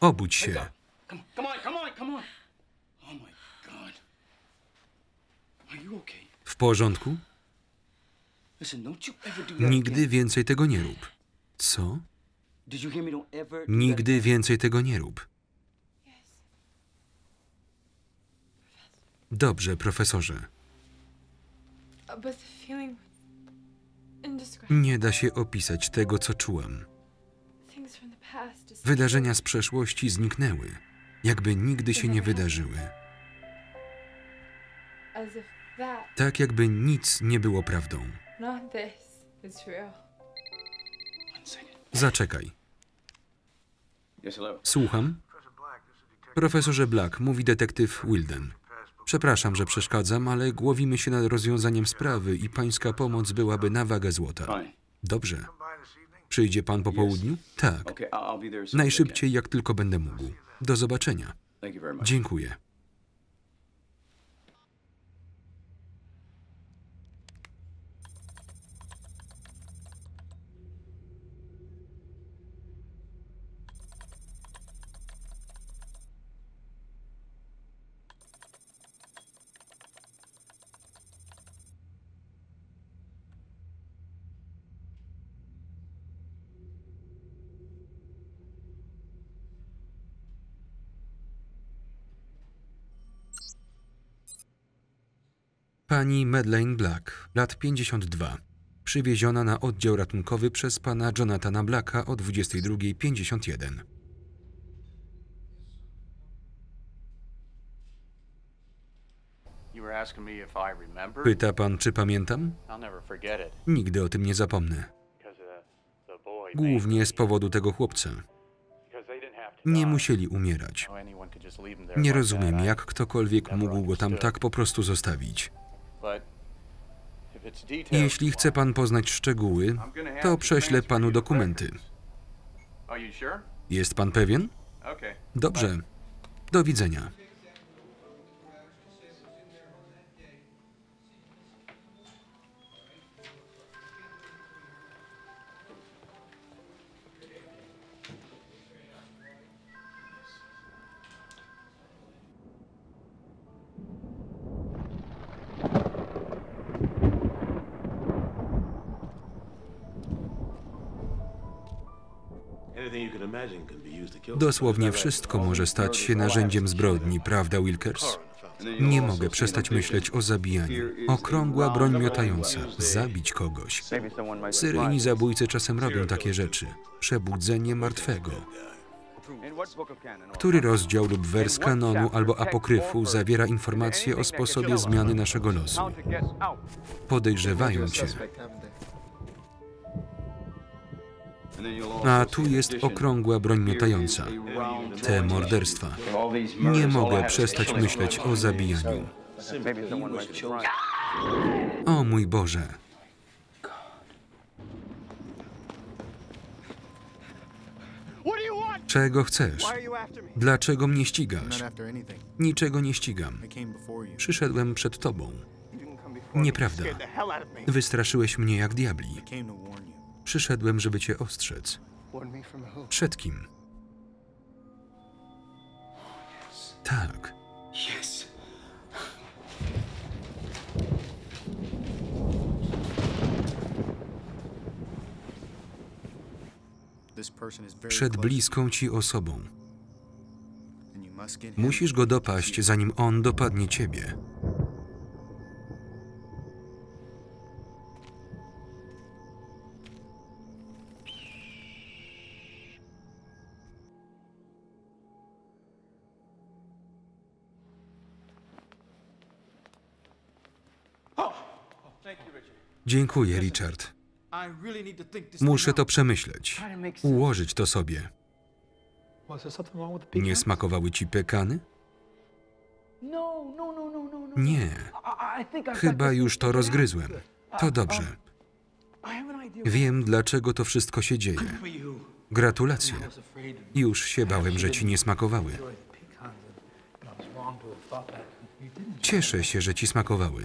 Obudź się. W porządku? Nigdy więcej tego nie rób. Co? Nigdy więcej tego nie rób. Dobrze, profesorze. Nie da się opisać tego, co czułam. Wydarzenia z przeszłości zniknęły, jakby nigdy się nie wydarzyły. Tak jakby nic nie było prawdą. Zaczekaj. Słucham? Profesorze Black, mówi detektyw Wilden. Przepraszam, że przeszkadzam, ale głowimy się nad rozwiązaniem sprawy i pańska pomoc byłaby na wagę złota. Dobrze. Przyjdzie pan po południu? Tak. Najszybciej, jak tylko będę mógł. Do zobaczenia. Dziękuję. Pani Madeleine Black, lat 52. Przywieziona na oddział ratunkowy przez pana Jonathana Blacka o 22.51. You were asking me if I remember? Pyta pan, czy pamiętam? Nigdy o tym nie zapomnę. Boy. Głównie z powodu tego chłopca. Nie musieli umierać. There Nie rozumiem, jak ktokolwiek mógł go tam tak po prostu zostawić. Jeśli chce pan poznać szczegóły, to prześlę panu dokumenty. Jest pan pewien? Dobrze. Do widzenia. Dosłownie wszystko może stać się narzędziem zbrodni, prawda, Wilkers? Nie mogę przestać myśleć o zabijaniu. Okrągła broń miotająca. Zabić kogoś. Syryjni zabójcy czasem robią takie rzeczy. Przebudzenie martwego. Który rozdział lub wers kanonu albo apokryfu zawiera informacje o sposobie zmiany naszego losu? Podejrzewają cię. A tu jest okrągła broń miotająca. Te morderstwa. Nie mogę przestać myśleć o zabijaniu. O mój Boże. Czego chcesz? Dlaczego mnie ścigasz? Niczego nie ścigam. Przyszedłem przed tobą. Nieprawda. Wystraszyłeś mnie jak diabli. Przyszedłem, żeby cię ostrzec. Przed kim? Tak. Przed bliską ci osobą. Musisz go dopaść, zanim on dopadnie ciebie. Dziękuję, Richard. Muszę to przemyśleć. Ułożyć to sobie. Nie smakowały ci pekany? Nie. Chyba już to rozgryzłem. To dobrze. Wiem, dlaczego to wszystko się dzieje. Gratulacje. Już się bałem, że ci nie smakowały. Cieszę się, że ci smakowały.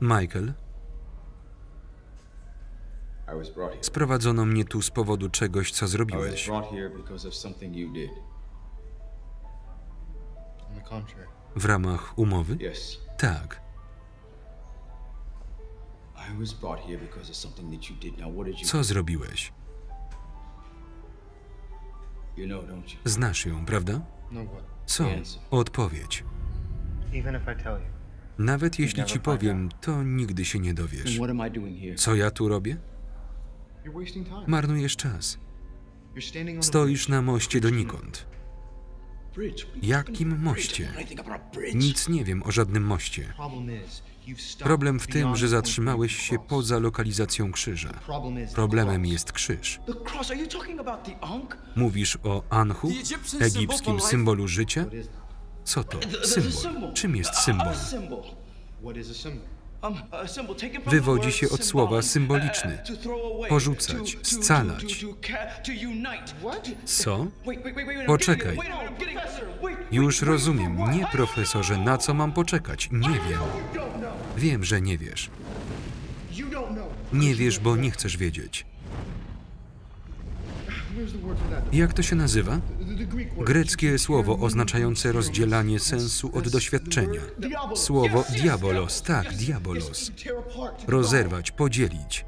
Michael, sprowadzono mnie tu z powodu czegoś, co zrobiłeś. W ramach umowy? Tak. Co zrobiłeś? Znasz ją, prawda? No? Co? Odpowiedź. Even if I tell you. Nawet jeśli ci powiem, to nigdy się nie dowiesz. Co ja tu robię? Marnujesz czas. Stoisz na moście donikąd. Jakim moście? Nic nie wiem o żadnym moście. Problem w tym, że zatrzymałeś się poza lokalizacją krzyża. Problemem jest krzyż. Mówisz o Anhu, egipskim symbolu życia? Co to? Symbol. Czym jest symbol? Um, Wywodzi się od słowa symbolic. symboliczny. Uh, Porzucać, scalać. Co? Poczekaj. Już rozumiem. Nie, profesorze, na co mam poczekać? Nie wiem. Wiem, że nie wiesz. Nie wiesz, bo nie chcesz wiedzieć. Jak to się nazywa? Greckie słowo oznczające rozdzielanie sensu od doświadczenia. Słowo diabolos, tak, diabolos. Rozerwać, podzielić.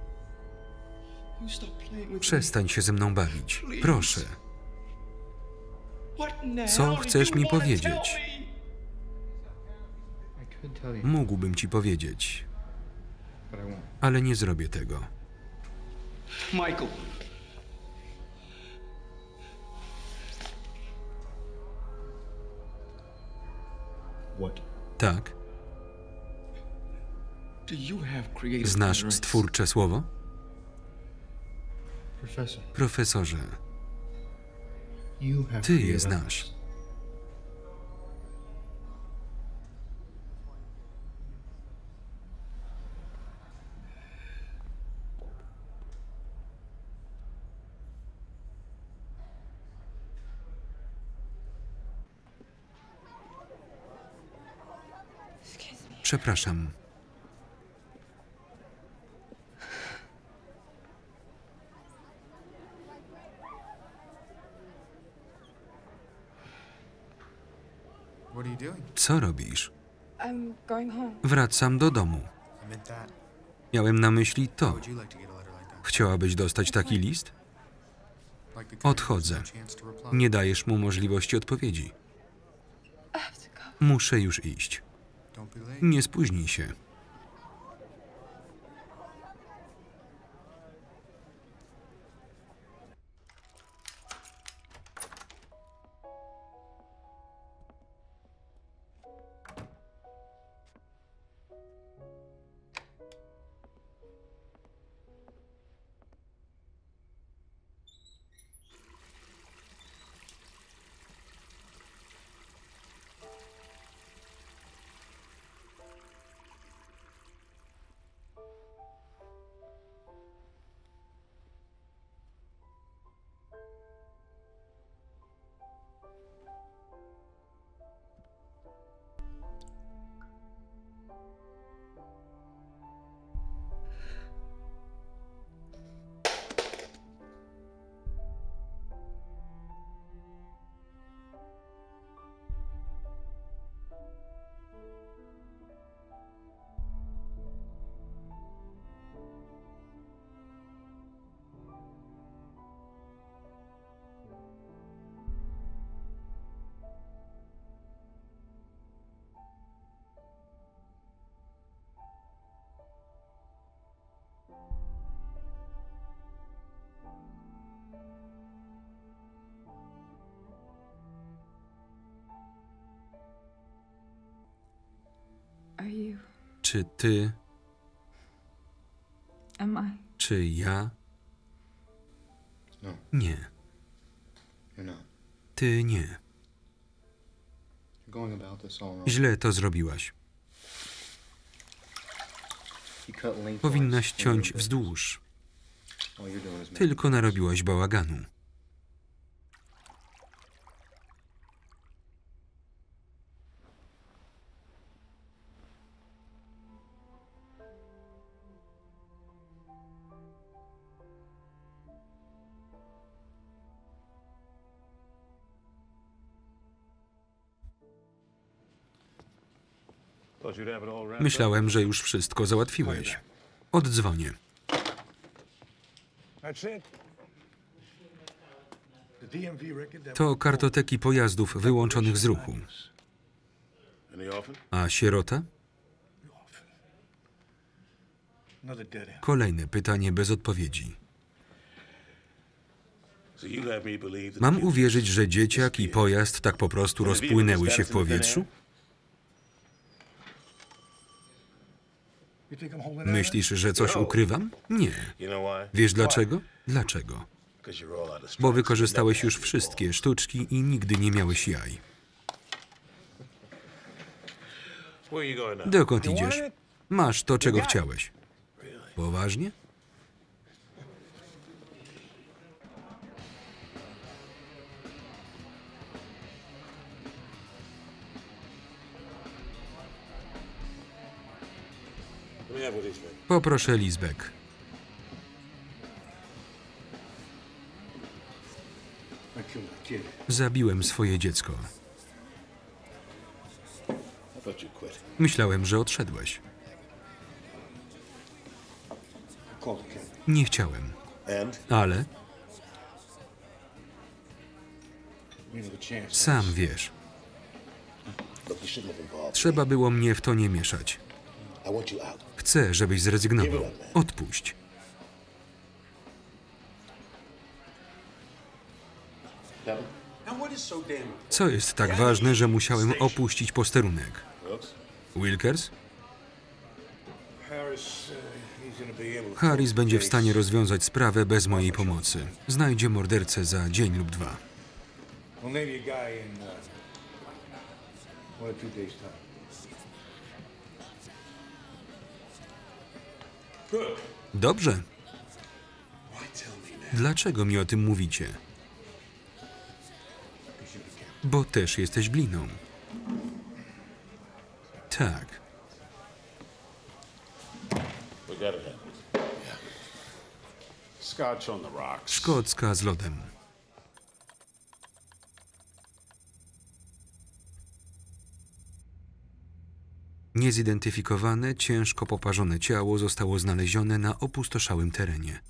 Przestań się ze mną bawić. Proszę. Co chcesz mi powiedzieć? Mógłbym ci powiedzieć, ale nie zrobię tego. Michael. Tak? Do you have creative Znasz stwórcze słowo? Profesorze, you have ty je znasz. Przepraszam. Co robisz? Wracam do domu. Miałem na myśli to. Chciałabyś dostać taki list? Odchodzę. Nie dajesz mu możliwości odpowiedzi. Muszę już iść. Nie spóźnij się. Czy ty, Am I? czy ja? No. Nie. You're not. Ty nie. You're going about this all wrong. Źle to zrobiłaś. You cut lengthwise Powinnaś ciąć wzdłuż. Tylko narobiłaś bałaganu. Myślałem, że już wszystko załatwiłeś. Oddzwonię. To kartoteki pojazdów wyłączonych z ruchu. A sierota? Kolejne pytanie bez odpowiedzi. Mam uwierzyć, że dzieciak i pojazd tak po prostu rozpłynęły się w powietrzu? Myślisz, że coś ukrywam? Nie. Wiesz dlaczego? Dlaczego? Bo wykorzystałeś już wszystkie sztuczki i nigdy nie miałeś jaj. Dokąd idziesz? Masz to, czego chciałeś. Poważnie? Poproszę Lizbek. Zabiłem swoje dziecko. Myślałem, że odszedłeś. Nie chciałem. Ale sam wiesz. Trzeba było mnie w to nie mieszać. Chcę, żebyś zrezygnował. Odpuść. Co jest tak ważne, że musiałem opuścić posterunek? Wilkers? Harris, będzie w stanie rozwiązać sprawę bez mojej pomocy. Znajdzie mordercę za dzień lub dwa. We'll you a guy in, uh, one or two days' time. Dobrze. Dlaczego mi o tym mówicie? Bo też jesteś gliną. Tak. Szkocka z lodem. Niezidentyfikowane, ciężko poparzone ciało zostało znalezione na opustoszałym terenie.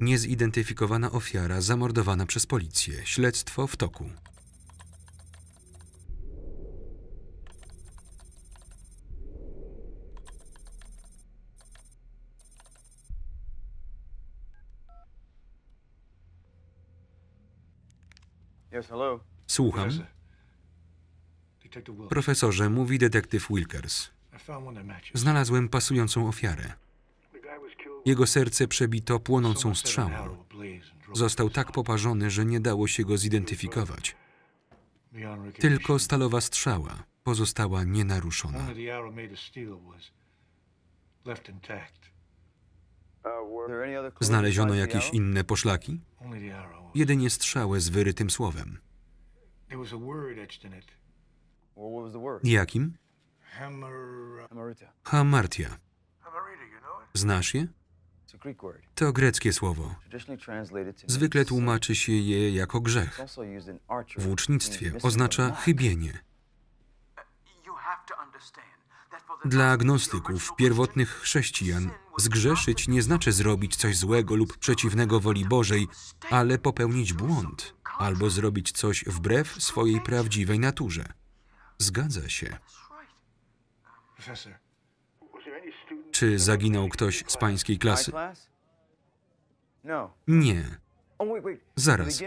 Niezidentyfikowana ofiara zamordowana przez policję. Śledztwo w toku. Yes, hello. Słucham. Profesorze, mówi detektyw Wilkers. Znalazłem pasującą ofiarę. Jego serce przebito płonącą strzałą. Został tak poparzony, że nie dało się go zidentyfikować. Tylko stalowa strzała pozostała nienaruszona. Intact. Znaleziono jakieś inne poszlaki? Jedynie strzałę z wyrytym słowem. Jakim? Hamartia. Hamarita, you know it? Znasz je? It's a Greek word. To greckie słowo. Traditionally translated to Zwykle tłumaczy się je jako grzech. W łucznictwie oznacza chybienie. Dla agnostyków, pierwotnych chrześcijan, zgrzeszyć nie znaczy zrobić coś złego lub przeciwnego woli Bożej, ale popełnić błąd albo zrobić coś wbrew swojej prawdziwej naturze. Zgadza się. Czy zaginął ktoś z pańskiej klasy? Nie. Zaraz.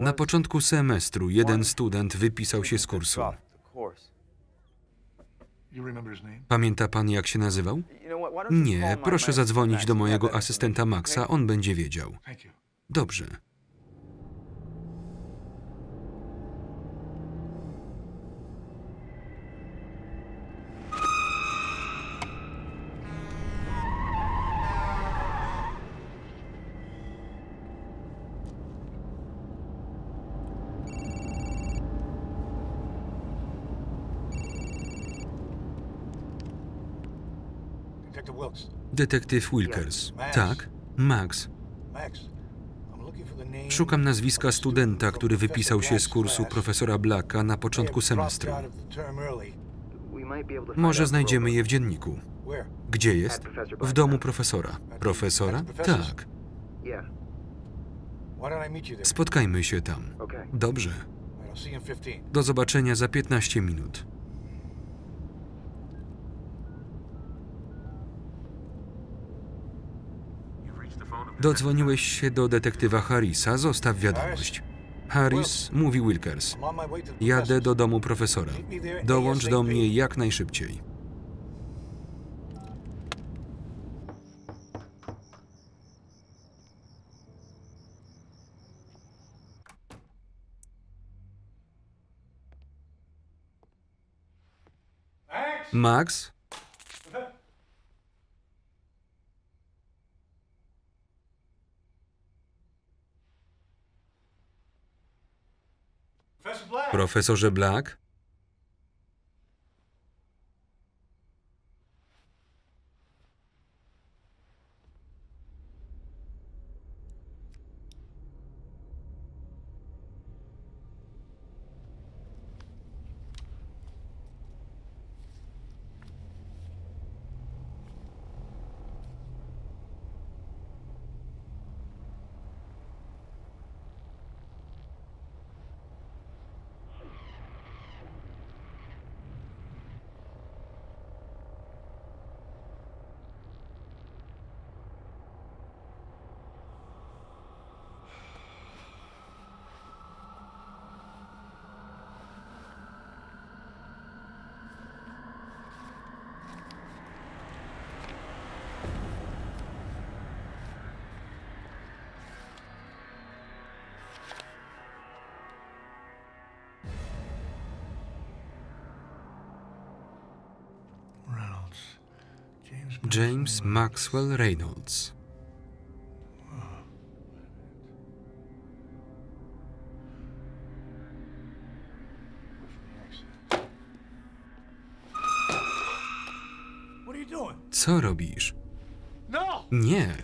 Na początku semestru jeden student wypisał się z kursu. Pamięta pan, jak się nazywał? Nie, proszę zadzwonić do mojego asystenta Maxa, on będzie wiedział. Dobrze. Detektyw Wilkers. Tak? Max. Szukam nazwiska studenta, który wypisał się z kursu profesora Blacka na początku semestru. Może znajdziemy je w dzienniku. Gdzie jest? W domu profesora. Profesora? Tak. Spotkajmy się tam. Dobrze. Do zobaczenia za 15 minut. Dodzwoniłeś się do detektywa Harrisa, zostaw wiadomość. Harris, mówi Wilkers. Jadę do domu profesora. Dołącz do mnie jak najszybciej. Max? Profesorze Black? James Maxwell Reynolds. Co robisz? Nie.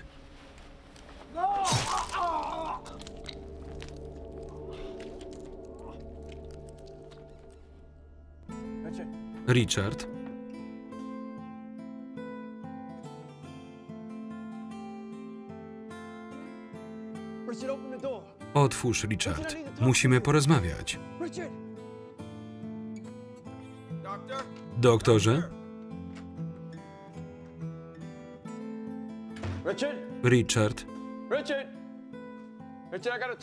Richard? Otwórz, Richard. Musimy porozmawiać. Doktorze? Richard?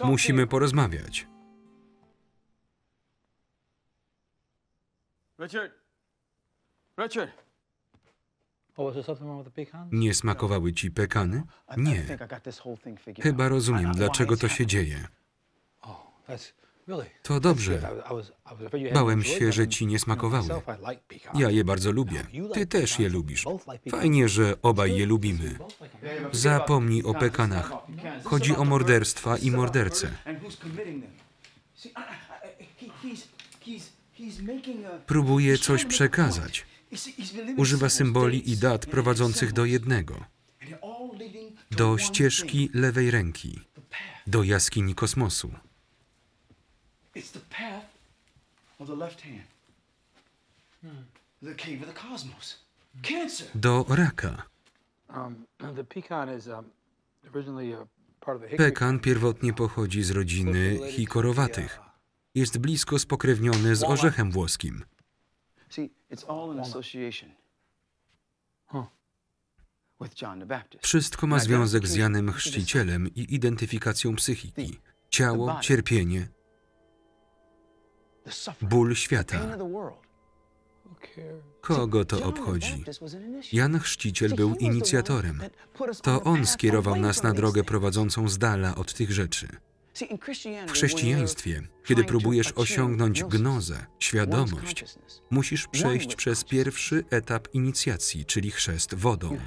Musimy porozmawiać. Richard? Richard? Nie smakowały ci pekany? Nie. Chyba rozumiem, dlaczego to się dzieje. Oh. To dobrze. Bałem się, że ci nie smakowały. Ja je bardzo lubię. Ty też je lubisz. Fajnie, że obaj je lubimy. Zapomnij o pekanach. Chodzi o morderstwa i mordercę. Próbuje coś przekazać. Używa symboli i dat prowadzących do jednego. Do ścieżki lewej ręki. Do jaskini kosmosu. Cancer. Do raka. Um, um, Pekan pierwotnie pochodzi z rodziny hikorowatych. Jest blisko spokrewniony z orzechem włoskim. Wszystko ma związek z Janem Chrzcicielem i identyfikacją psychiki. Ciało, cierpienie, ból świata. Kogo to obchodzi? Jan Chrzciciel był inicjatorem. To on skierował nas na drogę prowadzącą z dala od tych rzeczy. W chrześcijaństwie, kiedy próbujesz osiągnąć gnozę, świadomość, musisz przejść przez pierwszy etap inicjacji, czyli chrzest wodą.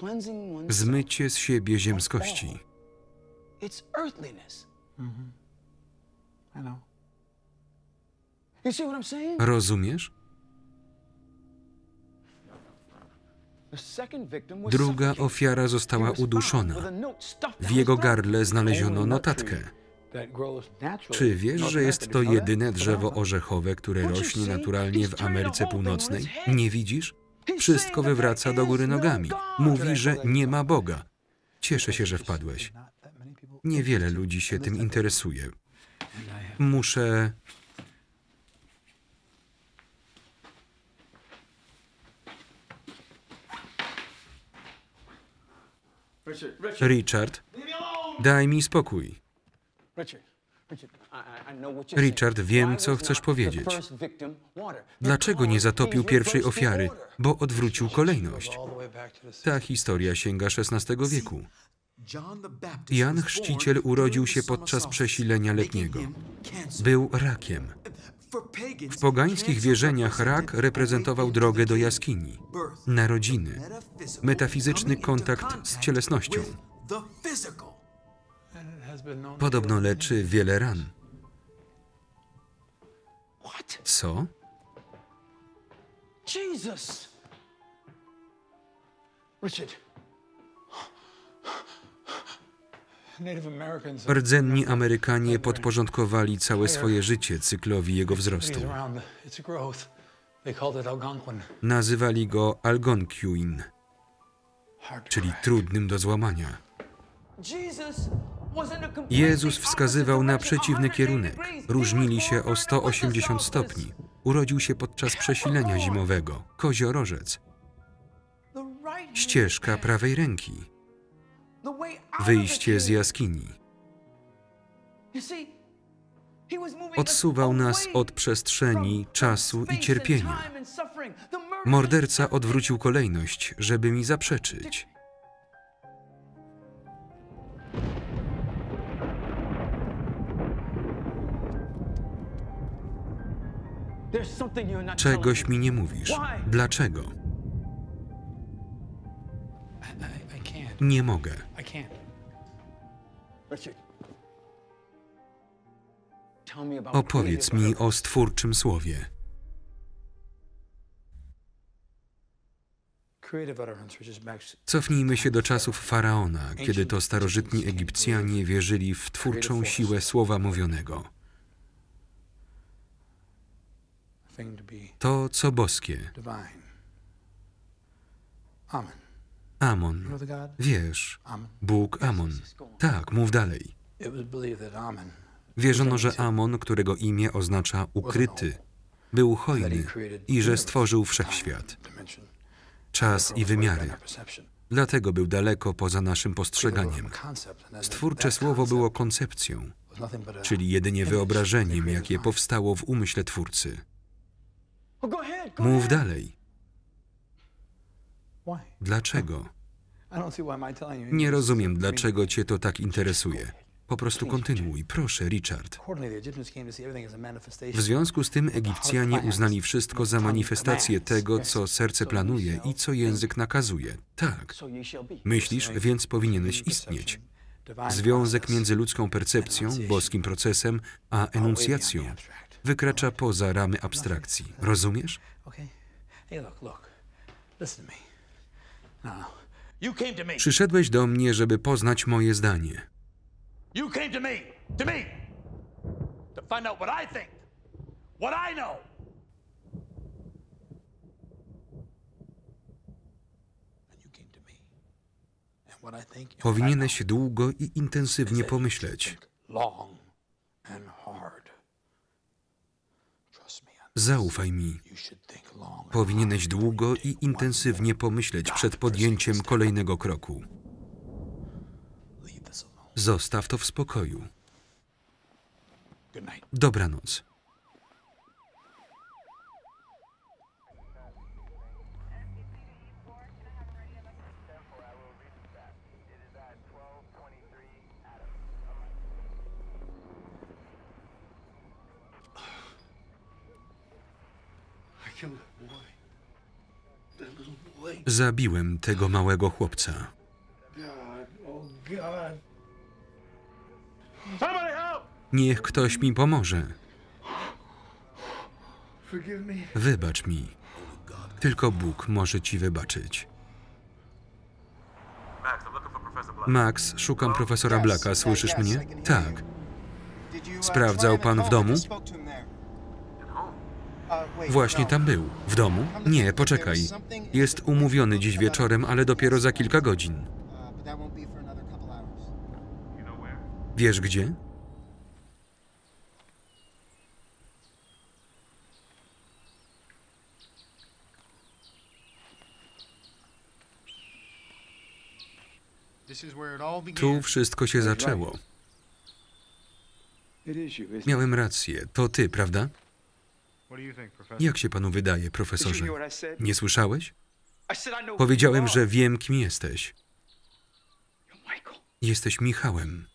Oneself. Zmycie z siebie ziemskości. It's earthliness. I know. Rozumiesz? Druga ofiara została uduszona. W jego gardle znaleziono notatkę. Czy wiesz, że jest to jedyne drzewo orzechowe, które rośnie naturalnie w Ameryce Północnej? Nie widzisz? Wszystko wywraca do góry nogami. Mówi, że nie ma Boga. Cieszę się, że wpadłeś. Niewiele ludzi się tym interesuje. Muszę. Richard, daj mi spokój. Richard, wiem, co chcesz powiedzieć. Dlaczego nie zatopił pierwszej ofiary? Bo odwrócił kolejność. Ta historia sięga XVI wieku. Jan Chrzciciel urodził się podczas przesilenia letniego. Był rakiem. W pogańskich wierzeniach rak reprezentował drogę do jaskini, narodziny, metafizyczny kontakt z cielesnością. Podobno leczy wiele ran. Co? Jesus! Richard, Rdzenni Amerykanie podporządkowali całe swoje życie cyklowi jego wzrostu. Nazywali go Algonquin, czyli trudnym do złamania. Jezus wskazywał na przeciwny kierunek. 180 degrees. Różnili się o 180 stopni. Urodził się podczas przesilenia zimowego. Koziorożec. Ścieżka prawej ręki. Wyjście z jaskini. Odsuwał nas od przestrzeni, czasu i cierpienia. Morderca odwrócił kolejność, żeby mi zaprzeczyć. Czegoś mi nie mówisz. Dlaczego? Nie mogę. About Opowiedz mi o stwórczym słowie. Cofnijmy się do czasów faraona, kiedy to starożytni Egipcjanie wierzyli w twórczą siłę słowa mówionego. To, co boskie. Amon. Wiesz, Bóg Amon. Tak, mów dalej. Wierzono, że Amon, którego imię oznacza ukryty, był hojny i że stworzył wszechświat, czas i wymiary. Dlatego był daleko poza naszym postrzeganiem. Stwórcze słowo było koncepcją, czyli jedynie wyobrażeniem, jakie powstało w umyśle twórcy. Mów dalej. Dlaczego? Nie rozumiem, dlaczego cię to tak interesuje. Po prostu kontynuuj, proszę, Richard. W związku z tym Egipcjanie uznali wszystko za manifestację tego, co serce planuje i co język nakazuje. Tak. Myślisz, więc powinieneś istnieć. Związek między ludzką percepcją, boskim procesem, a enuncjacją wykracza poza ramy abstrakcji. Rozumiesz? You came to me. Przyszedłeś do mnie, żeby poznać moje zdanie. Powinieneś długo i intensywnie pomyśleć. Zaufaj mi. Powinieneś długo i intensywnie pomyśleć przed podjęciem kolejnego kroku. Zostaw to w spokoju. Dobranoc. I killed that boy. That little boy. Zabiłem tego małego chłopca. Niech ktoś mi pomoże. Wybacz mi. Tylko Bóg może ci wybaczyć. Max, szukam profesora Blacka. Słyszysz mnie? Tak. Sprawdzał pan w domu? Właśnie tam był. W domu? Nie, poczekaj. Jest umówiony dziś wieczorem, ale dopiero za kilka godzin. Wiesz gdzie? Tu wszystko się zaczęło. Miałem rację. To ty, prawda? What do you think, Professor? Jak się panu wydaje, profesorze? Nie słyszałeś? Powiedziałem, że wiem, kim jesteś. Jesteś Michałem.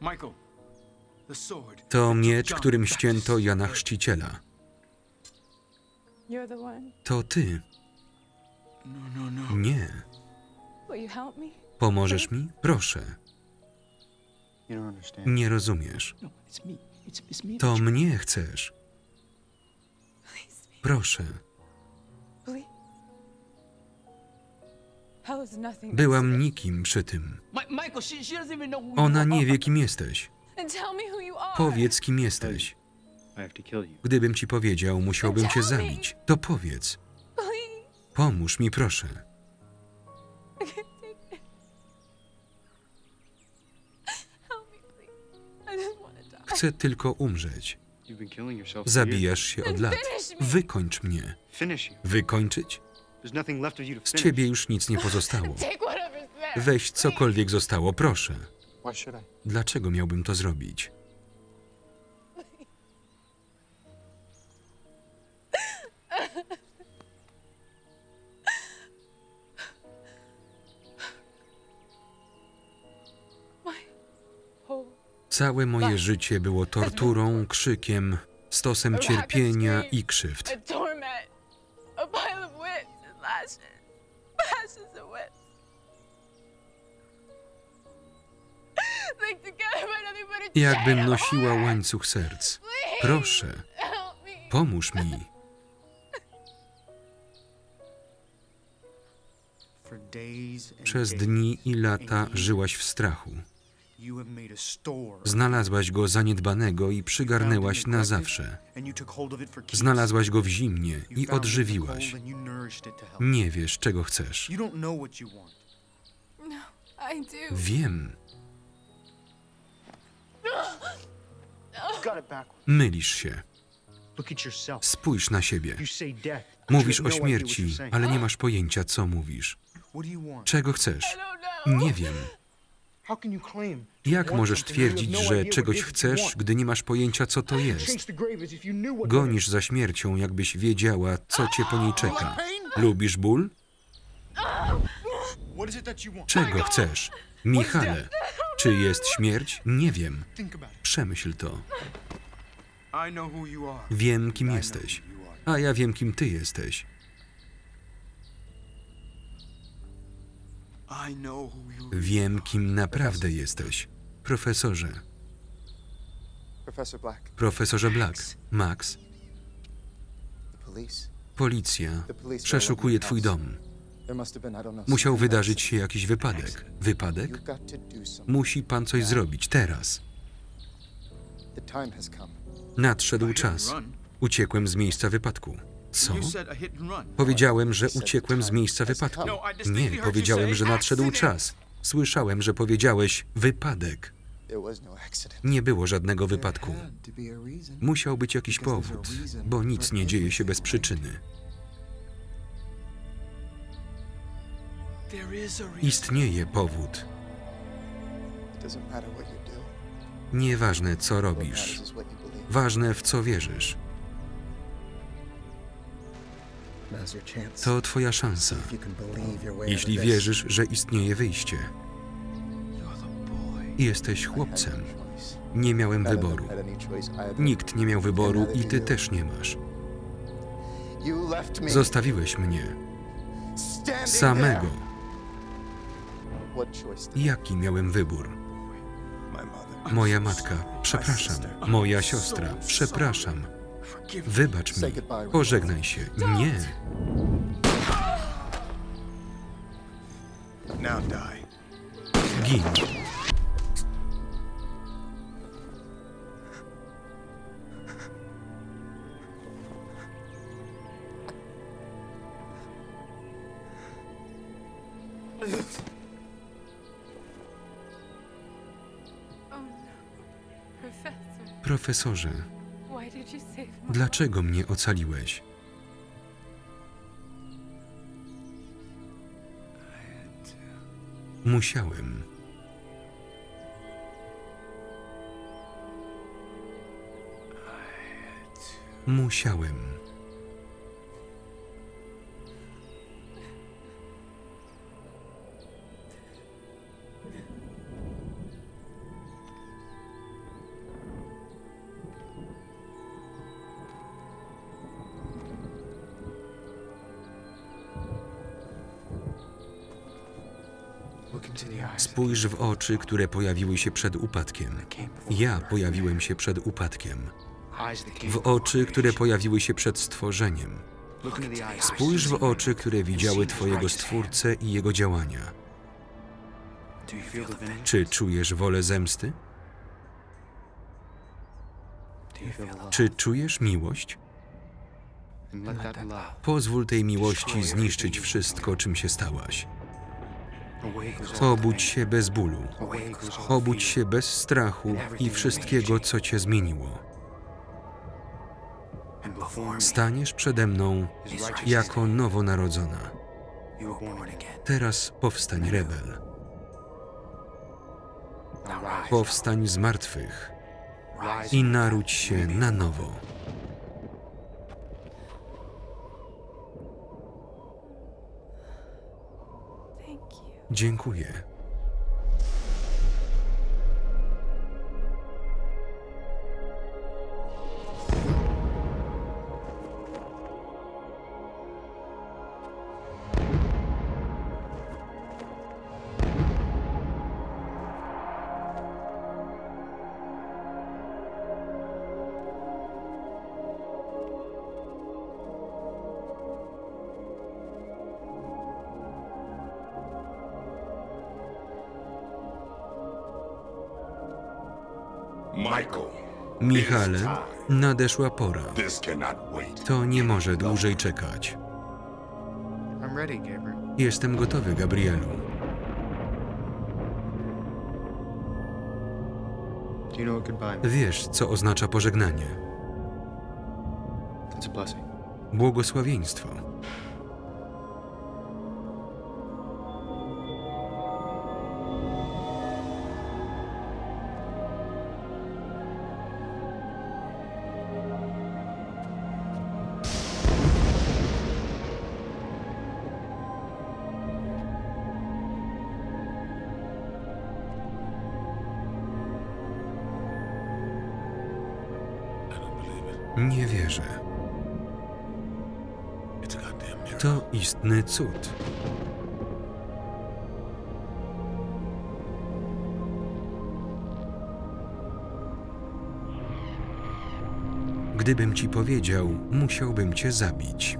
Michael. To miecz, którym ścięto Jana Chrzciciela. To ty. Nie. Pomożesz mi? Proszę. Nie rozumiesz. To mnie chcesz. Proszę. Byłam nikim przy tym. Ona nie wie, kim jesteś. Powiedz, kim jesteś. Gdybym ci powiedział, musiałbym cię zabić. To powiedz. Pomóż mi, proszę. I can't take it. Help me, please. I just want to die. Chcę tylko umrzeć. Zabijasz się od lat. Wykończ mnie. Wykończyć? Z ciebie już nic nie pozostało. Weź cokolwiek zostało, proszę. Dlaczego miałbym to zrobić? Całe moje życie było torturą, krzykiem, stosem cierpienia i krzywd. Jakbym nosiła łańcuch serc. Proszę, pomóż mi. Przez dni i lata żyłaś w strachu. Znalazłaś go zaniedbanego i przygarnęłaś na zawsze. Znalazłaś go w zimnie i odżywiłaś. Nie wiesz, czego chcesz. You mylisz się. Spójrz na siebie. Mówisz o no śmierci, ale nie masz pojęcia, co mówisz. Czego chcesz? Nie wiem. Jak możesz twierdzić, no że czegoś chcesz, gdy nie masz pojęcia, co to jest? Gonisz za śmiercią, jakbyś wiedziała, co cię po niej czeka. Lubisz ból? Czego chcesz? Michale, czy jest śmierć? Nie wiem. Przemyśl to. Wiem, kim jesteś. A ja wiem, kim ty jesteś. Wiem, kim naprawdę jesteś. Profesorze. Profesorze Black. Max. Policja przeszukuje twój dom. Musiał wydarzyć się jakiś wypadek. Wypadek? Musi pan coś zrobić teraz. Nadszedł czas. Uciekłem z miejsca wypadku. Co? Powiedziałem, że uciekłem z miejsca wypadku. Nie, powiedziałem, że nadszedł czas. Słyszałem, że powiedziałeś wypadek. No. Nie było żadnego wypadku. Musiał być jakiś powód, bo nic nie dzieje się bez przyczyny. Istnieje powód. Nieważne, co robisz. Ważne, w co wierzysz. To twoja szansa. Jeśli wierzysz, że istnieje wyjście. Jesteś chłopcem. Nie miałem wyboru. Nikt nie miał wyboru i ty też nie masz. Zostawiłeś mnie samego. Jaki miałem wybór? Moja matka, przepraszam. Moja siostra, przepraszam. Wybacz mi. Pożegnaj się. Nie. Gin. Profesorze, dlaczego mnie ocaliłeś? Musiałem. Musiałem. Spójrz w oczy, które pojawiły się przed upadkiem. Ja pojawiłem się przed upadkiem. W oczy, które pojawiły się przed stworzeniem. Spójrz w oczy, które widziały Twojego Stwórcę i Jego działania. Czy czujesz wolę zemsty? Czy czujesz miłość? Pozwól tej miłości zniszczyć wszystko, czym się stałaś. Obudź się bez bólu. Obudź się bez strachu i wszystkiego, co Cię zmieniło. Staniesz przede mną jako nowonarodzona. Teraz powstań rebel. Powstań z martwych i naródź się na nowo. Dziękuję. Michale, nadeszła pora. To nie może dłużej czekać. Jestem gotowy, Gabrielu. Wiesz, co oznacza pożegnanie. Błogosławieństwo. Gdybym ci powiedział, musiałbym cię zabić.